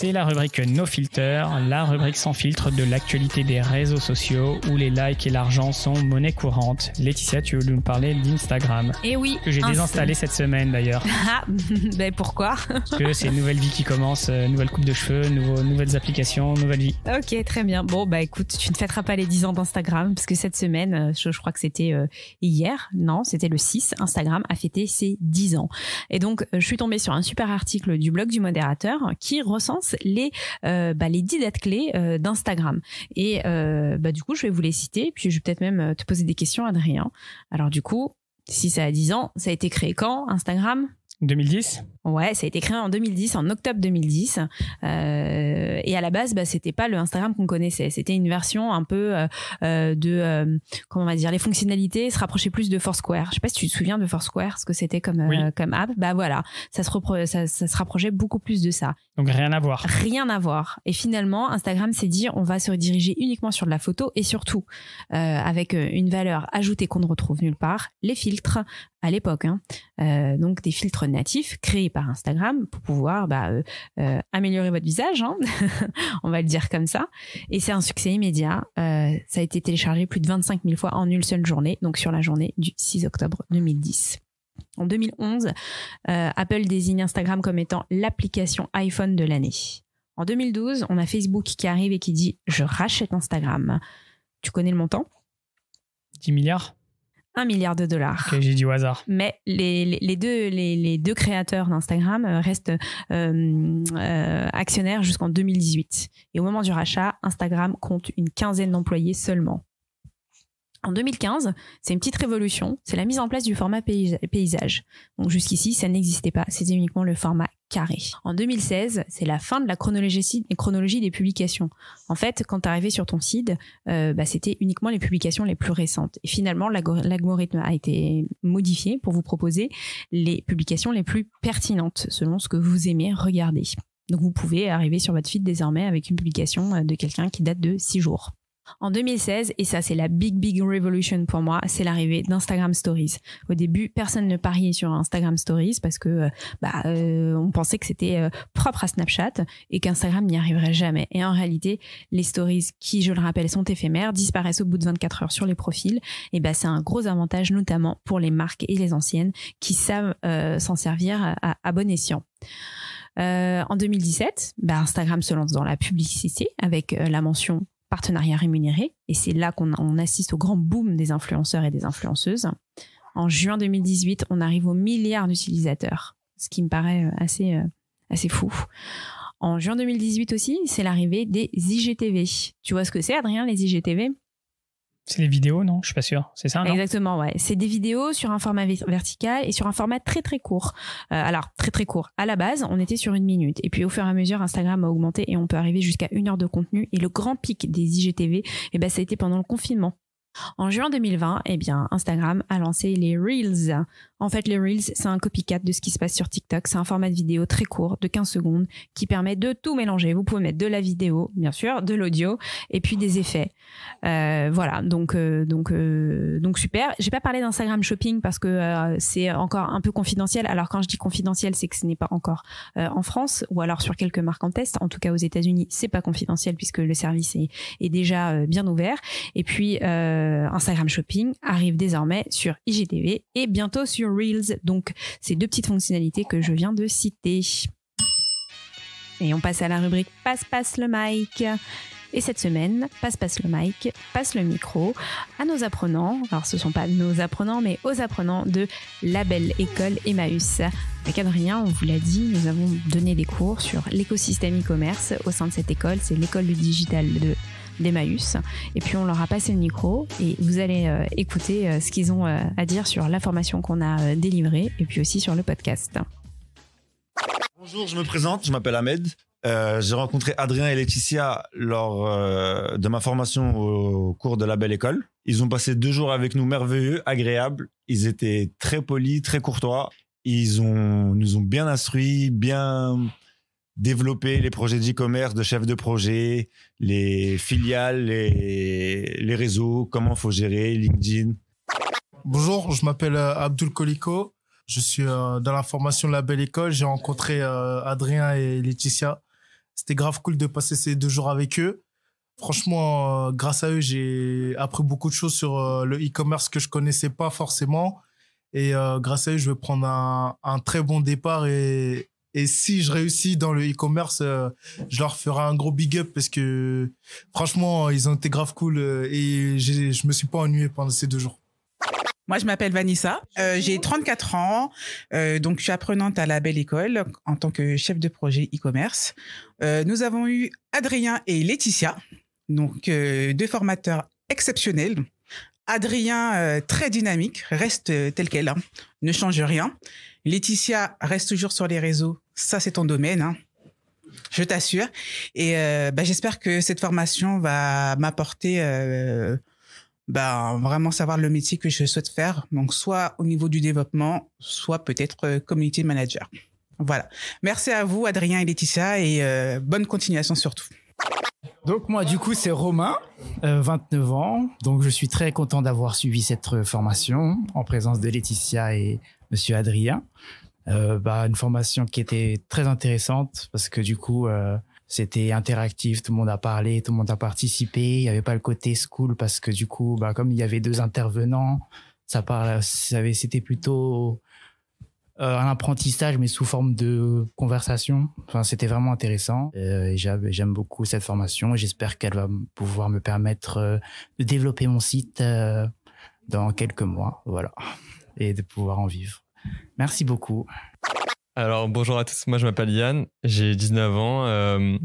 C'est la rubrique No Filter, la rubrique sans filtre de l'actualité des réseaux sociaux où les likes et l'argent sont monnaie courante. Laetitia, tu veux nous parler d'Instagram Et eh oui. Que j'ai désinstallé cette semaine d'ailleurs. Ah, ben pourquoi? Parce que c'est une nouvelle vie qui commence, euh, nouvelle coupe de cheveux, nouvelles applications, nouvelle vie. Ok, très bien. Bon, bah écoute, tu ne fêteras pas les 10 ans d'Instagram parce que cette semaine, euh, je, crois que c'était euh, hier, non, c'était le 6, Instagram a fêté ses 10 ans. Et donc, je suis tombée sur un super article du blog du modérateur qui recense les, euh, bah, les 10 dates clés euh, d'Instagram. Et euh, bah, du coup, je vais vous les citer, puis je vais peut-être même te poser des questions, Adrien. Alors du coup, si ça a 10 ans, ça a été créé quand, Instagram? 2010 Ouais, ça a été créé en 2010, en octobre 2010. Euh, et à la base, bah, c'était pas le Instagram qu'on connaissait. C'était une version un peu euh, euh de, euh, comment on va dire, les fonctionnalités se rapprochaient plus de Foursquare. Je sais pas si tu te souviens de Foursquare, ce que c'était comme, comme app. Bah voilà, ça se, ça, ça, se rapprochait beaucoup plus de ça. Donc rien à voir. Rien à voir. Et finalement, Instagram s'est dit, on va se rediriger uniquement sur de la photo et surtout avec une valeur ajoutée qu'on ne retrouve nulle part, les filtres à l'époque. Hein. donc des filtres natifs créés par Instagram pour pouvoir bah, euh, euh, améliorer votre visage, hein. on va le dire comme ça. Et c'est un succès immédiat. Euh, ça a été téléchargé plus de 25 000 fois en une seule journée, donc sur la journée du 6 octobre 2010. En 2011, Apple désigne Instagram comme étant l'application iPhone de l'année. En 2012, on a Facebook qui arrive et qui dit je rachète Instagram. Tu connais le montant? 10 milliards? Un milliard de dollars. j'ai dit au hasard. Mais les, deux, les, deux créateurs d'Instagram euh, restent euh, euh, actionnaires jusqu'en 2018. Et au moment du rachat, Instagram compte une quinzaine d'employés seulement. En 2015, c'est une petite révolution, c'est la mise en place du format paysage. Donc jusqu'ici, ça n'existait pas, c'était uniquement le format carré. En 2016, c'est la fin de la chronologie, des publications. En fait, quand tu arrivé sur ton site, euh, bah, c'était uniquement les publications les plus récentes. Et finalement, l'algorithme a été modifié pour vous proposer les publications les plus pertinentes selon ce que vous aimez regarder. Donc vous pouvez arriver sur votre feed désormais avec une publication euh, de quelqu'un qui date de 6 jours. En 2016, et ça c'est la big big revolution pour moi, c'est l'arrivée d'Instagram Stories. Au début, personne ne pariait sur Instagram Stories parce que euh, bah, euh, on pensait que c'était euh, propre à Snapchat et qu'Instagram n'y arriverait jamais. Et en réalité, les stories qui, je le rappelle, sont éphémères, disparaissent au bout de 24 heures sur les profils. Et bah c'est un gros avantage notamment pour les marques et les anciennes qui savent s'en servir à, bon escient. en 2017, bah Instagram se lance dans la publicité avec la mention partenariat rémunéré. Et c'est là qu'on assiste au grand boom des influenceurs et des influenceuses. En juin 2018, on arrive au milliard d'utilisateurs, ce qui me paraît euh, assez, euh, assez fou. En juin 2018 aussi, c'est l'arrivée des IGTV. Tu vois ce que c'est, Adrien, les IGTV c'est les vidéos, non? Je suis pas sûr. C'est ça, Exactement, ouais. C'est des vidéos sur un format vertical et sur un format très très court. Euh, alors, très très court. À la base, on était sur une minute. Et puis, au fur et à mesure, Instagram a augmenté et on peut arriver jusqu'à une heure de contenu. Et le grand pic des IGTV, eh ben, ça a été pendant le confinement. En juin 2020, eh bien, Instagram a lancé les Reels. En fait, les Reels, c'est un copycat de ce qui se passe sur TikTok. C'est un format de vidéo très court, de 15 secondes, qui permet de tout mélanger. Vous pouvez mettre de la vidéo, bien sûr, de l'audio, et puis des effets. Euh, voilà, donc, euh, donc, euh, donc super. Pas parlé d'Instagram Shopping parce que c'est encore un peu confidentiel. Alors, quand je dis confidentiel, c'est que ce n'est pas encore en France, ou alors sur quelques marques en test. En tout cas, aux États-Unis, c'est pas confidentiel puisque le service est, déjà bien ouvert. Et puis, euh, Instagram Shopping arrive désormais sur IGTV et bientôt sur Reels. Donc, ces deux petites fonctionnalités que je viens de citer. Et on passe à la rubrique Passe passe le mic. Et cette semaine, passe passe le mic, passe le micro à nos apprenants. Alors ce sont pas nos apprenants, mais aux apprenants de la belle école Emmaüs. Avec Adrien, on vous l'a dit, nous avons donné des cours sur l'écosystème e-commerce au sein de cette école. C'est l'école du digital de d'Emmaüs. Et puis on leur a passé le micro et vous allez euh, écouter euh, ce qu'ils ont euh, à dire sur la formation qu'on a délivrée et puis aussi sur le podcast. Bonjour, je me présente, je m'appelle Ahmed. j'ai rencontré Adrien et Laetitia lors de ma formation au cours de la Belle École. Ils ont passé deux jours avec nous merveilleux, agréables. Ils étaient très polis, très courtois. Ils nous ont bien instruits, bien développer les projets d'e-commerce de chef de projet, les filiales, les, les réseaux, comment faut gérer LinkedIn. Bonjour, je m'appelle euh, Abdul Koliko. Je suis euh, dans la formation de la Belle École. J'ai rencontré euh, Adrien et Laetitia. C'était grave cool de passer ces deux jours avec eux. Franchement, grâce à eux, j'ai appris beaucoup de choses sur le e-commerce que je connaissais pas forcément. Et grâce à eux, je vais prendre un, un très bon départ et, et si je réussis dans le e-commerce, euh, je leur ferai un gros big up parce que franchement, ils ont été grave cool euh, et je me suis pas ennuyé pendant ces deux jours. Moi, je m'appelle Vanessa. Euh, j'ai 34 ans. donc, je suis apprenante à la Belle École en tant que chef de projet e-commerce. nous avons eu Adrien et Laetitia, donc deux formateurs exceptionnels. Adrien, très dynamique, reste tel quel, hein. ne change rien. Laetitia reste toujours sur les réseaux. Ça, c'est ton domaine. Hein. Je t'assure. Et euh, bah, j'espère que cette formation va m'apporter euh, bah, vraiment savoir le métier que je souhaite faire. Donc, soit au niveau du développement, soit peut-être euh, community manager. Voilà. Merci à vous, Adrien et Laetitia, et bonne continuation surtout. Donc moi, du coup, c'est Romain, 29 ans. Donc je suis très content d'avoir suivi cette formation en présence de Laetitia et Monsieur Adrien. Euh, bah, une formation qui était très intéressante parce que du coup, euh, c'était interactif, tout le monde a parlé, tout le monde a participé. Il n'y avait pas le côté school parce que du coup, bah, comme il y avait deux intervenants, ça c'était plutôt euh, un apprentissage mais sous forme de conversation. Enfin, c'était vraiment intéressant. Euh, J'aime beaucoup cette formation et j'espère qu'elle va pouvoir me permettre euh, de développer mon site euh, dans quelques mois. Voilà et de pouvoir en vivre. Merci beaucoup. Alors bonjour à tous, moi je m'appelle Yann, j'ai 19 ans. Euh,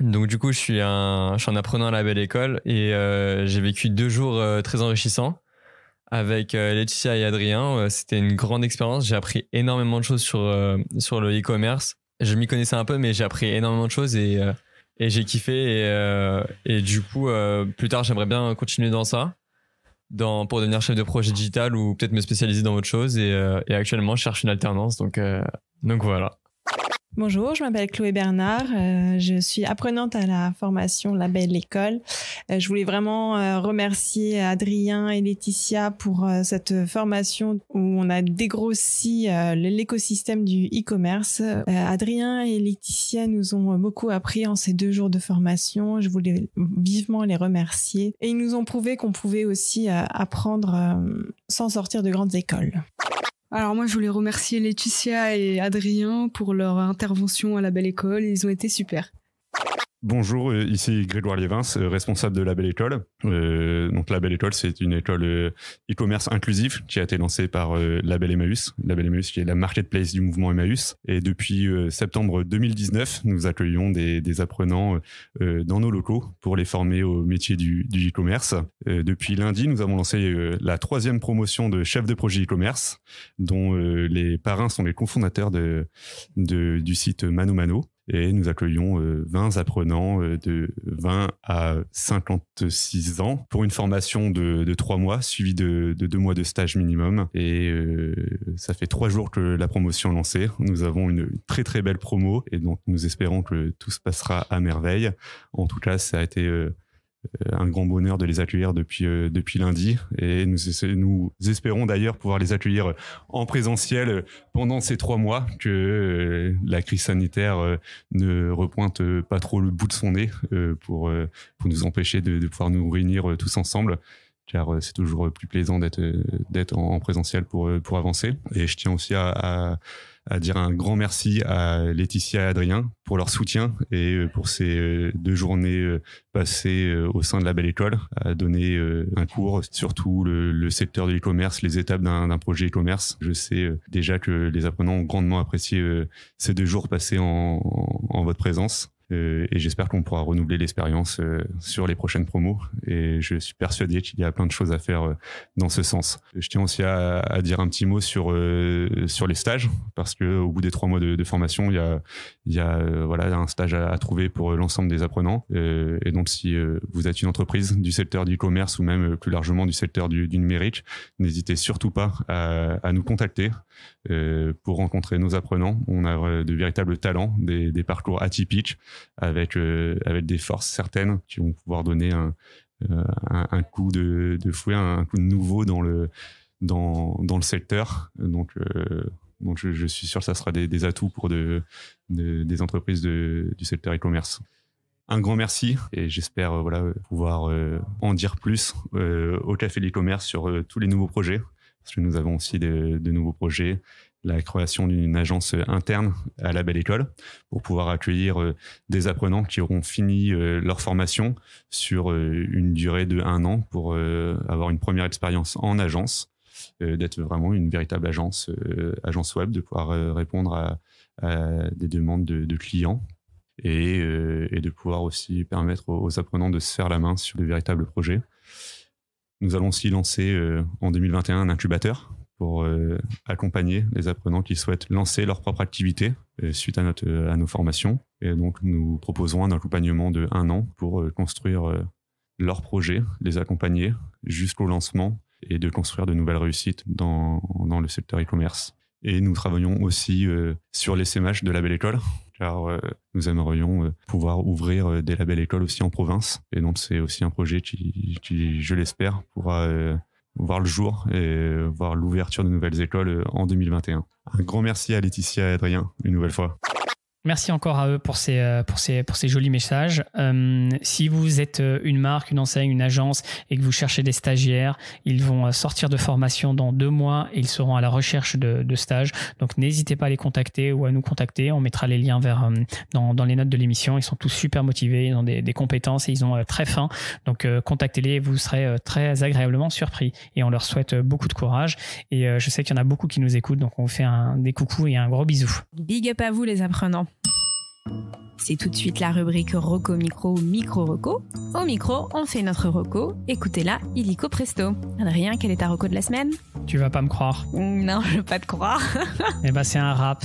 donc du coup je suis un, je suis un apprenant à la belle école et euh, j'ai vécu deux jours euh, très enrichissants avec Laetitia et Adrien. C'était une grande expérience, j'ai appris énormément de choses sur, sur le e-commerce. Je m'y connaissais un peu mais j'ai appris énormément de choses et, et j'ai kiffé et, et du coup plus tard j'aimerais bien continuer dans ça dans, pour devenir chef de projet digital ou peut-être me spécialiser dans autre chose. Et, euh, et actuellement, je cherche une alternance. Donc, euh, donc voilà. Bonjour, je m'appelle Chloé Bernard. Euh, je suis apprenante à la formation La Belle École. Euh, je voulais vraiment euh, remercier Adrien et Laetitia pour cette formation où on a dégrossi l'écosystème du e-commerce. Adrien et Laetitia nous ont beaucoup appris en ces deux jours de formation. Je voulais vivement les remercier. Et ils nous ont prouvé qu'on pouvait aussi apprendre sans sortir de grandes écoles. Alors moi, je voulais remercier Laetitia et Adrien pour leur intervention à la Belle École. Ils ont été super. Bonjour, euh, ici Grégoire Liévins, euh, responsable de la Belle École. Euh, donc la Belle École, c'est une école e-commerce inclusive qui a été lancée par la Belle Emmaüs. La Belle Emmaüs qui est la marketplace du mouvement Emmaüs. Et depuis septembre 2019, nous accueillons des, apprenants dans nos locaux pour les former au métier du, e-commerce. depuis lundi, nous avons lancé la troisième promotion de chef de projet e-commerce, dont les parrains sont les cofondateurs du site Mano Mano et nous accueillons 20 euh, apprenants euh, de 20 à 56 ans pour une formation de, de 3 mois suivie de, de 2 mois de stage minimum et euh, ça fait 3 jours que la promotion est lancée. Nous avons une très très belle promo et donc nous espérons que tout se passera à merveille. En tout cas, ça a été un grand bonheur de les accueillir depuis euh, depuis lundi et nous nous espérons d'ailleurs pouvoir les accueillir en présentiel pendant ces trois mois que euh, la crise sanitaire ne repointe pas trop le bout de son nez pour pour nous empêcher de, pouvoir nous réunir tous ensemble car c'est toujours plus plaisant d'être en présentiel pour pour avancer. Et je tiens aussi à à dire un grand merci à Laetitia et Adrien pour leur soutien et euh, pour ces euh, deux journées euh, passées au sein de la belle école à donner un cours sur tout le, secteur de l'e-commerce, les étapes d'un projet e-commerce. Je sais déjà que les apprenants ont grandement apprécié ces deux jours passés en votre présence. Euh, et j'espère qu'on pourra renouveler l'expérience euh, sur les prochaines promos. Et je suis persuadé qu'il y a plein de choses à faire euh, dans ce sens. Je tiens aussi à, dire un petit mot sur sur les stages, parce que au bout des trois mois de, formation, il y a il y a voilà un stage à, trouver pour l'ensemble des apprenants. et donc, si vous êtes une entreprise du secteur du commerce ou même plus largement du secteur du, numérique, n'hésitez surtout pas à, nous contacter pour rencontrer nos apprenants. On a de véritables talents, des parcours atypiques avec, euh, avec des forces certaines qui vont pouvoir donner un, euh, un, coup de, fouet, un coup de nouveau dans le, dans, dans le secteur. Donc, euh, donc je, suis sûr que ça sera des, atouts pour de, des entreprises du secteur e-commerce. Un grand merci et j'espère voilà, pouvoir en dire plus au Café de l'e-commerce sur tous les nouveaux projets. Parce que nous avons aussi de nouveaux projets la création d'une agence interne à la Belle École pour pouvoir accueillir euh, des apprenants qui auront fini euh, leur formation sur euh, une durée de un an pour avoir une première expérience en agence, d'être vraiment une véritable agence, agence web, de pouvoir répondre à, des demandes de, clients et, de pouvoir aussi permettre aux apprenants de se faire la main sur de véritables projets. Nous allons aussi lancer en 2021 un incubateur pour euh, accompagner les apprenants qui souhaitent lancer leur propre activité euh, suite à, notre, à nos formations. Et donc, nous proposons un accompagnement de un an pour euh, construire leur projet, les accompagner jusqu'au lancement et de construire de nouvelles réussites dans, dans le secteur e-commerce. Et nous travaillons aussi sur les SMH de la Belle École, car nous aimerions pouvoir ouvrir des labels écoles aussi en province. Et donc, c'est aussi un projet qui, qui je l'espère, pourra voir le jour et voir l'ouverture de nouvelles écoles en 2021. Un grand merci à Laetitia et Adrien une nouvelle fois. Merci encore à eux pour ces, euh, pour ces, pour ces jolis messages. Euh, si vous êtes euh, une marque, une enseigne, une agence et que vous cherchez des stagiaires, ils vont sortir de formation dans deux mois et ils seront à la recherche de, stages. Donc n'hésitez pas à les contacter ou à nous contacter. On mettra les liens vers, dans, dans les notes de l'émission. Ils sont tous super motivés, ils ont des, compétences et ils ont très faim. Donc contactez-les vous serez très agréablement surpris. Et on leur souhaite beaucoup de courage. Et je sais qu'il y en a beaucoup qui nous écoutent. Donc on vous fait des coucous et un gros bisou. Big up à vous les apprenants. C'est tout de suite la rubrique Roco Micro Micro Roco. Au micro, on fait notre Roco. Écoutez-la, illico presto. Adrien, quel est ta Roco de la semaine? Tu vas pas me croire. Non, je veux pas te croire. eh ben, c'est un rap.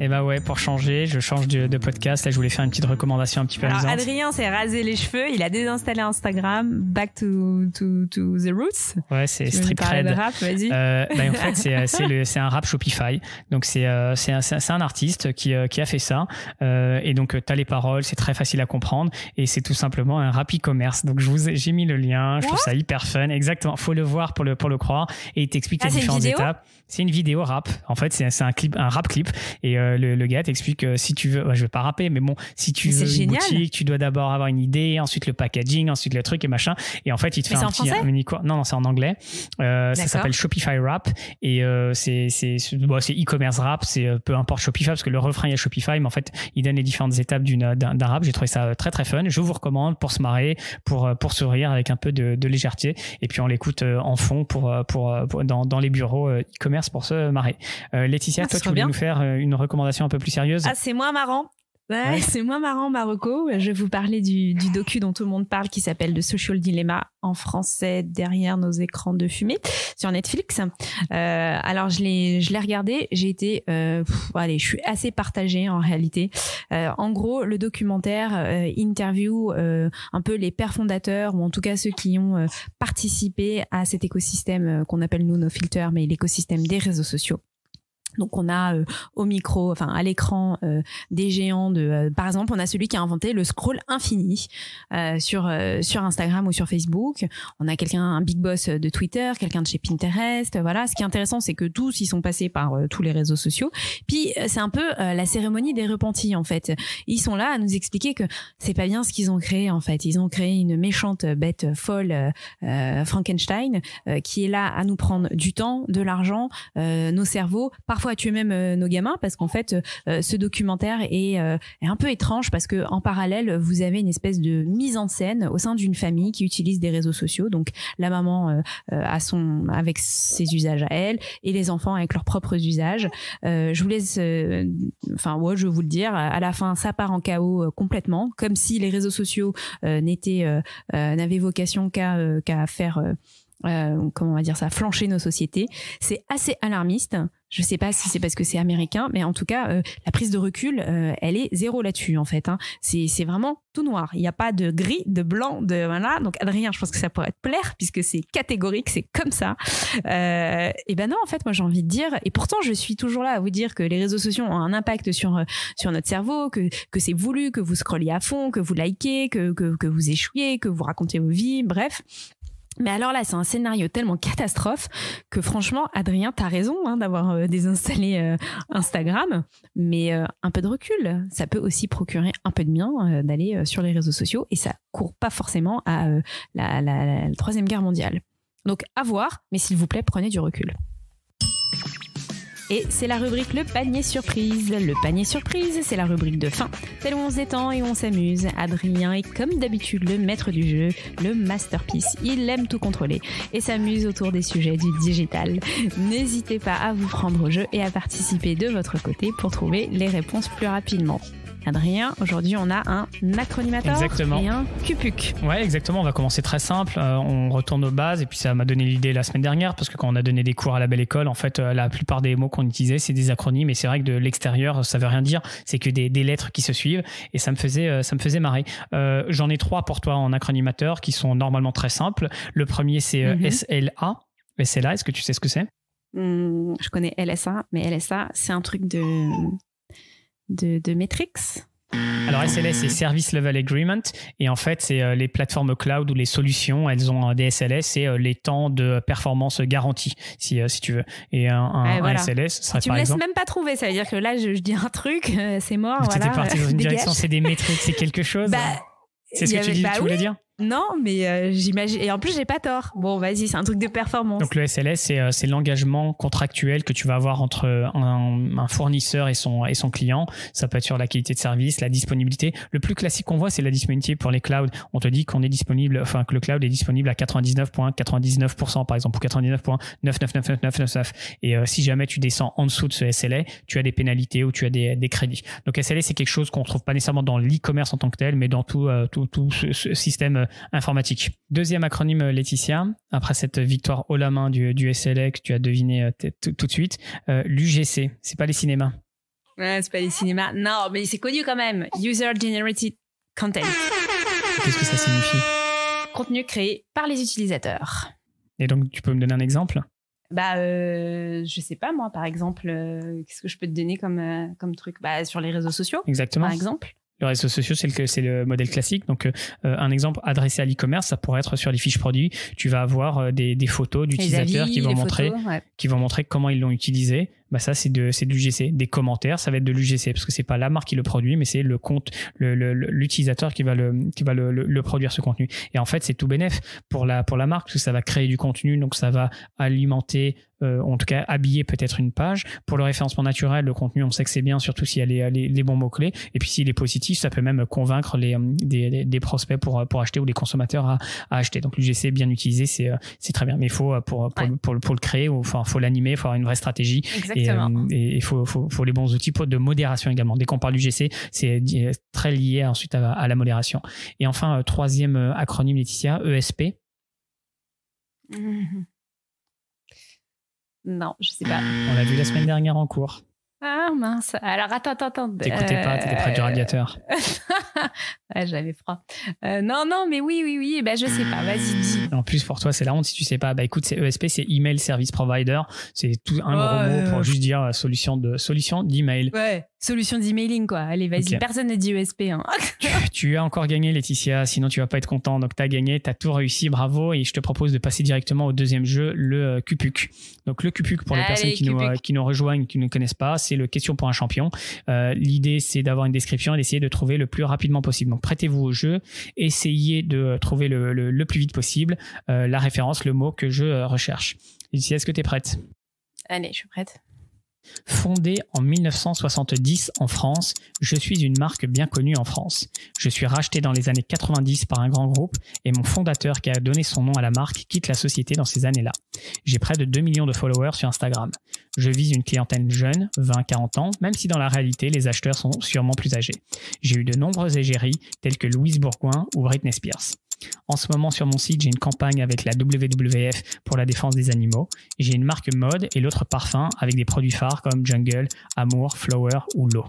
Eh ben ouais, pour changer, je change de, podcast. Là, je voulais faire une petite recommandation un petit peu Alors, Adrien s'est rasé les cheveux, il a désinstallé Instagram, back to, to, to the roots. Ouais, c'est Strip rap, vas-y. Euh, bah, en fait, c'est un rap Shopify. Donc, c'est euh, un, un, artiste qui, euh, qui a fait ça. Euh, et donc, tu as les paroles, c'est très facile à comprendre. Et c'est tout simplement un rap e-commerce. Donc, je vous j'ai mis le lien. Je trouve ça hyper fun. Exactement. Faut le voir pour le, pour le croire. Et il t'explique ah, les différentes étapes. C'est une vidéo rap. En fait, c'est un clip, un rap clip. Et euh, le, le, gars t'explique que si tu veux, je vais pas rapper, mais bon, si tu veux une boutique, tu dois d'abord avoir une idée, ensuite le packaging, ensuite le truc et machin. Et en fait, il te fait un petit un mini cours. Non, non, c'est en anglais. Euh, ça s'appelle Shopify Rap et euh, c'est c'est bon, c'est e-commerce rap. C'est euh, peu importe Shopify parce que le refrain il y a Shopify, mais en fait, il donne les différentes étapes d'une d'un rap. J'ai trouvé ça très très fun. Je vous recommande pour se marrer, pour pour sourire avec un peu de, de légèreté. Et puis on l'écoute en fond pour pour, pour dans, dans les bureaux e-commerce pour se marrer. Laetitia, ah, toi tu voulais nous faire une recommandation un peu plus sérieuse? Ah, c'est moins marrant. Ouais, c'est moins marrant, Marocco. Je vais vous parler du, du, docu dont tout le monde parle qui s'appelle The Social Dilemma en français derrière nos écrans de fumée sur Netflix. Euh, alors je l'ai, je l'ai regardé. J'ai été, euh, allez, je suis assez partagée en réalité. Euh, en gros, le documentaire euh, interview euh, un peu les pères fondateurs ou en tout cas ceux qui ont euh, participé à cet écosystème qu'on appelle nous nos filters, mais l'écosystème des réseaux sociaux. Donc on a euh, au micro, enfin à l'écran, euh, des géants de. euh, par exemple, on a celui qui a inventé le scroll infini euh, sur euh, sur Instagram ou sur Facebook. On a quelqu'un, un big boss de Twitter, quelqu'un de chez Pinterest. Voilà. Ce qui est intéressant, c'est que tous ils sont passés par euh, tous les réseaux sociaux. Puis c'est un peu la cérémonie des repentis en fait. Ils sont là à nous expliquer que c'est pas bien ce qu'ils ont créé en fait. Ils ont créé une méchante bête folle, Frankenstein, qui est là à nous prendre du temps, de l'argent, nos cerveaux, parfois à tuer même euh, nos gamins, parce qu'en fait, euh, ce documentaire est, euh, est un peu étrange parce que en parallèle, vous avez une espèce de mise en scène au sein d'une famille qui utilise des réseaux sociaux. Donc la maman a son avec ses usages à elle et les enfants avec leurs propres usages. Je vous laisse, enfin ouais, je vais vous le dire. À la fin, ça part en chaos complètement, comme si les réseaux sociaux n'étaient n'avaient vocation qu'à qu'à faire comment on va dire ça, flancher nos sociétés. C'est assez alarmiste. Je sais pas si c'est parce que c'est américain, mais en tout cas, euh, la prise de recul, euh, elle est zéro là-dessus en fait. Hein. C'est vraiment tout noir. Il n'y a pas de gris, de blanc, de voilà. Donc Adrien, je pense que ça pourrait te plaire puisque c'est catégorique, c'est comme ça. Euh, et ben non, en fait, moi j'ai envie de dire, et pourtant je suis toujours là à vous dire que les réseaux sociaux ont un impact sur euh, sur notre cerveau, que que c'est voulu, que vous scrolliez à fond, que vous likez, que que, que vous échouiez, que vous racontez vos vies, bref. Mais alors là, c'est un scénario tellement catastrophe que franchement, Adrien, t'as raison hein, d'avoir euh, désinstallé euh, Instagram, mais euh, un peu de recul, ça peut aussi procurer un peu de bien d'aller sur les réseaux sociaux et ça court pas forcément à la- la troisième guerre mondiale. Donc à voir, mais s'il vous plaît, prenez du recul. Et c'est la rubrique Le panier surprise. Le panier surprise, c'est la rubrique de fin, celle où on se détend et on s'amuse. Adrien est comme d'habitude le maître du jeu, le masterpiece. Il aime tout contrôler et s'amuse autour des sujets du digital. N'hésitez pas à vous prendre au jeu et à participer de votre côté pour trouver les réponses plus rapidement. Adrien, aujourd'hui on a un acronymateur Exactement. et un cupuc. Ouais, exactement. On va commencer très simple. Euh, on retourne aux bases et puis ça m'a donné l'idée la semaine dernière parce que quand on a donné des cours à la belle école, en fait, euh, la plupart des mots qu'on utilisait, c'est des acronymes et c'est vrai que de l'extérieur, ça veut rien dire. C'est que des, des lettres qui se suivent et ça me faisait, euh, ça me faisait marrer. Euh, J'en ai trois pour toi en acronymateur qui sont normalement très simples. Le premier, c'est euh, Mhm. SLA. SLA, est-ce que tu sais ce que c'est? Hmm, je connais LSA, mais LSA, c'est un truc de, de, de Matrix. Alors SLS, c'est Service Level Agreement. Et en fait, c'est euh, les plateformes cloud ou les solutions, elles ont un DSLS, c'est euh, les temps de performance garantis, si, euh, si tu veux. Et un. SLS serait tu par me laisses même pas trouver, ça veut dire que là, je, je dis un truc, euh, c'est mort. Voilà, T'étais parti dans euh, une direction, c'est des métriques, c'est quelque chose. Bah, c'est ce que tu, dis, bah tu voulais oui. dire Non, mais euh, j'imagine. Et en plus, j'ai pas tort. Bon, vas-y, c'est un truc de performance. Donc le SLS, c'est euh, c'est l'engagement contractuel que tu vas avoir entre un, un fournisseur et son, et son client. Ça peut être sur la qualité de service, la disponibilité. Le plus classique qu'on voit, c'est la disponibilité pour les clouds. On te dit qu'on est disponible, enfin que le cloud est disponible à 99,99% par exemple, ou 99,999999. Et euh, si jamais tu descends en dessous de ce SLA, tu as des pénalités ou tu as des, des crédits. Donc SLA, c'est quelque chose qu'on trouve pas nécessairement dans l'e-commerce en tant que tel, mais dans tout, euh, tout, tout ce, ce système euh, informatique. Deuxième acronyme, euh, Laetitia, après cette victoire haut la main du, du SLA que tu as deviné euh, tout de suite, euh, l'UGC, c'est pas les cinémas. Ouais, c'est pas les cinémas. Non, mais c'est connu quand même. User Generated Content. Qu'est-ce que ça signifie? Contenu créé par les utilisateurs. Et donc, tu peux me donner un exemple? Bah, euh, je sais pas, moi, par exemple, euh, qu'est-ce que je peux te donner comme, euh, comme truc? Bah, Sur les réseaux sociaux, Exactement. par exemple. Le réseau social, c'est le, c'est le modèle classique. Donc, euh, un exemple adressé à l'e-commerce, ça pourrait être sur les fiches produits. Tu vas avoir euh, des, des photos d'utilisateurs avis, qui vont montrer, photos, ouais. qui vont montrer comment ils l'ont utilisé. Bah ça, c'est de, c'est de l'UGC. Des commentaires, ça va être de l'UGC parce que c'est pas la marque qui le produit, mais c'est le compte, le, le- qui va le, qui va le, le- produire ce contenu. Et en fait, c'est tout bénef pour la, pour la marque parce que ça va créer du contenu, donc ça va alimenter, euh, en tout cas habiller peut-être une page. Pour le référencement naturel, le contenu, on sait que c'est bien, surtout s'il y a les, les, les bons mots clés. Et puis s'il est positif, ça peut même convaincre les, des, des- prospects pour, pour acheter ou les consommateurs à, à acheter. Donc l'UGC bien utilisé, c'est, euh, c'est très bien. Mais il faut euh, pour, pour, le- pour, le- pour le créer, ou, enfin, faut l'animer, il faut avoir une vraie stratégie. Exactement. Et, euh, il faut, faut, faut les bons outils pour de modération également. Dès qu'on parle d'UGC, c'est di- très lié ensuite à, à la modération. Et enfin, euh, troisième euh, acronyme, Laetitia, ESP. Non, je sais pas. On l'a vu la semaine dernière en cours. Ah mince. Alors attends, attends, attends. T'écoutais pas, t'étais près du Euh, radiateur. Ouais, j'avais froid. Euh, non, non, mais oui, oui, oui. Ben, je sais pas. Vas-y, dis. En plus, pour toi, c'est la honte si tu sais pas. Bah écoute, c'est ESP, c'est Email Service Provider. C'est tout un gros mot pour euh, juste dire euh, solution de solution d'email. Ouais. Solution d'emailing, quoi. Allez, vas-y. Personne ne dit ESP. Hein. Tu as encore gagné, Laetitia. Sinon, tu vas pas être content. Donc, tu as gagné, tu as tout réussi. Bravo. Et je te propose de passer directement au deuxième jeu, le euh, Cupuc. Donc, le Cupuc, pour les Allez, personnes qui nous, euh, qui nous rejoignent, qui ne connaissent pas, c'est le question pour un champion. Euh, L'idée, c'est d'avoir une description et d'essayer de trouver le plus rapidement possible. Donc, prêtez-vous au jeu. Essayez de trouver le, le- plus vite possible euh, la référence, le mot que je euh, recherche. Laetitia, est-ce que tu es prête? Allez, je suis prête. Fondée en 1970 en France, je suis une marque bien connue en France. Je suis racheté dans les années 90 par un grand groupe et mon fondateur qui a donné son nom à la marque quitte la société dans ces années-là. J'ai près de 2 millions de followers sur Instagram. Je vise une clientèle jeune, 20-40 ans, même si dans la réalité les acheteurs sont sûrement plus âgés. J'ai eu de nombreuses égéries telles que Louise Bourgoin ou Britney Spears. En ce moment sur mon site, j'ai une campagne avec la WWF pour la défense des animaux. J'ai une marque mode et l'autre parfum avec des produits phares comme Jungle, Amour, Flower ou L'eau.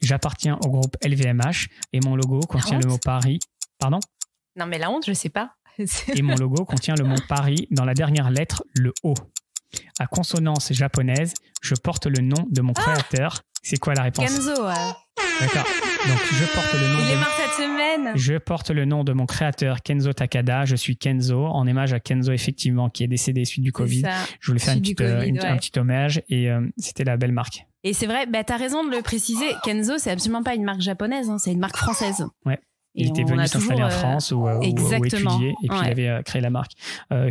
J'appartiens au groupe LVMH et mon logo contient le mot Paris. Pardon? Non, mais la honte, je sais pas. Et mon logo contient le mot Paris dans la dernière lettre, le O. À consonance japonaise, je porte le nom de mon créateur. C'est quoi la réponse Kenzo, ouais. D'accord. Donc je porte le nom il est de mort cette semaine. je porte le nom de mon créateur Kenzo Takada. Je suis Kenzo, en hommage à Kenzo effectivement qui est décédé suite du Covid. ça. Je voulais faire une petite, euh, Covid, une- un petit hommage et euh, c'était la belle marque. Et c'est vrai, bah, t'as raison de le préciser. Kenzo, c'est absolument pas une marque japonaise, hein, c'est une marque française. Ouais. Et Il était venu s'installer en euh, France ou, euh, ou- étudier et puis il avait euh, créé la marque.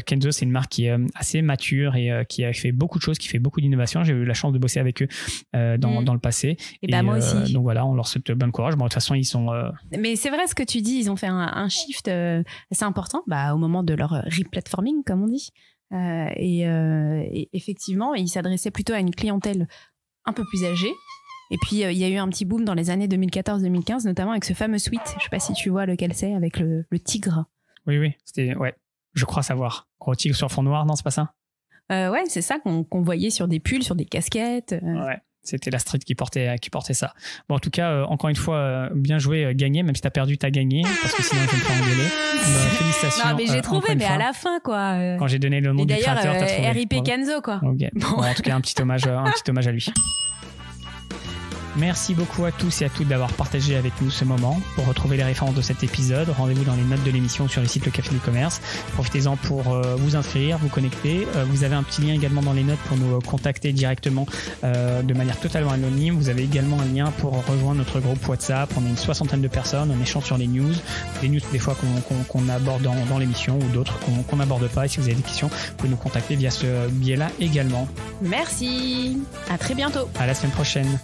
Kenzo, c'est une marque qui est assez mature et qui a fait beaucoup de choses, qui fait beaucoup d'innovation. J'ai eu la chance de bosser avec eux dans, Mm. dans le passé. Et bah, moi euh, aussi. Donc voilà, on leur souhaite bon courage. Bon, de toute façon, ils sont. Mais c'est vrai ce que tu dis, ils ont fait un, un shift assez important bah, au moment de leur replatforming, comme on dit. Euh, et, euh, et effectivement, ils s'adressaient plutôt à une clientèle un peu plus âgée. Et puis, euh, il y a eu un petit boom dans les années 2014-2015, notamment avec ce fameux suite. Je sais pas si tu vois lequel c'est, avec le, le tigre. Oui, oui, c'était. Ouais, je crois savoir. Gros tigre sur fond noir, non, c'est pas ça? Euh, ouais, c'est ça qu'on voyait sur des pulls, sur des casquettes. euh. Ouais. C'était la street qui portait, qui portait ça. Bon, en tout cas, euh, encore une fois, euh, bien joué, euh, gagné. Même si t'as perdu, t'as gagné. Parce que sinon, je vais me faire engueuler. Bah, félicitations. Non, mais j'ai trouvé, mais fois. à la fin, quoi. Quand j'ai donné le nom du créateur, t'as trouvé. RIP. Kenzo, quoi. Ok. Bon, en tout cas, un petit hommage, un petit hommage à lui. Merci beaucoup à tous et à toutes d'avoir partagé avec nous ce moment. Pour retrouver les références de cet épisode, rendez-vous dans les notes de l'émission sur le site Le Café du Commerce. Profitez-en pour euh, vous inscrire, vous connecter. Euh, vous avez un petit lien également dans les notes pour nous euh, contacter directement euh, de manière totalement anonyme. Vous avez également un lien pour rejoindre notre groupe WhatsApp. On est une soixantaine de personnes, on échange sur les news, des news des fois qu'on aborde dans, dans l'émission ou d'autres qu'on qu'on n'aborde pas. Et si vous avez des questions, vous pouvez nous contacter via ce biais-là également. Merci. À très bientôt. À la semaine prochaine.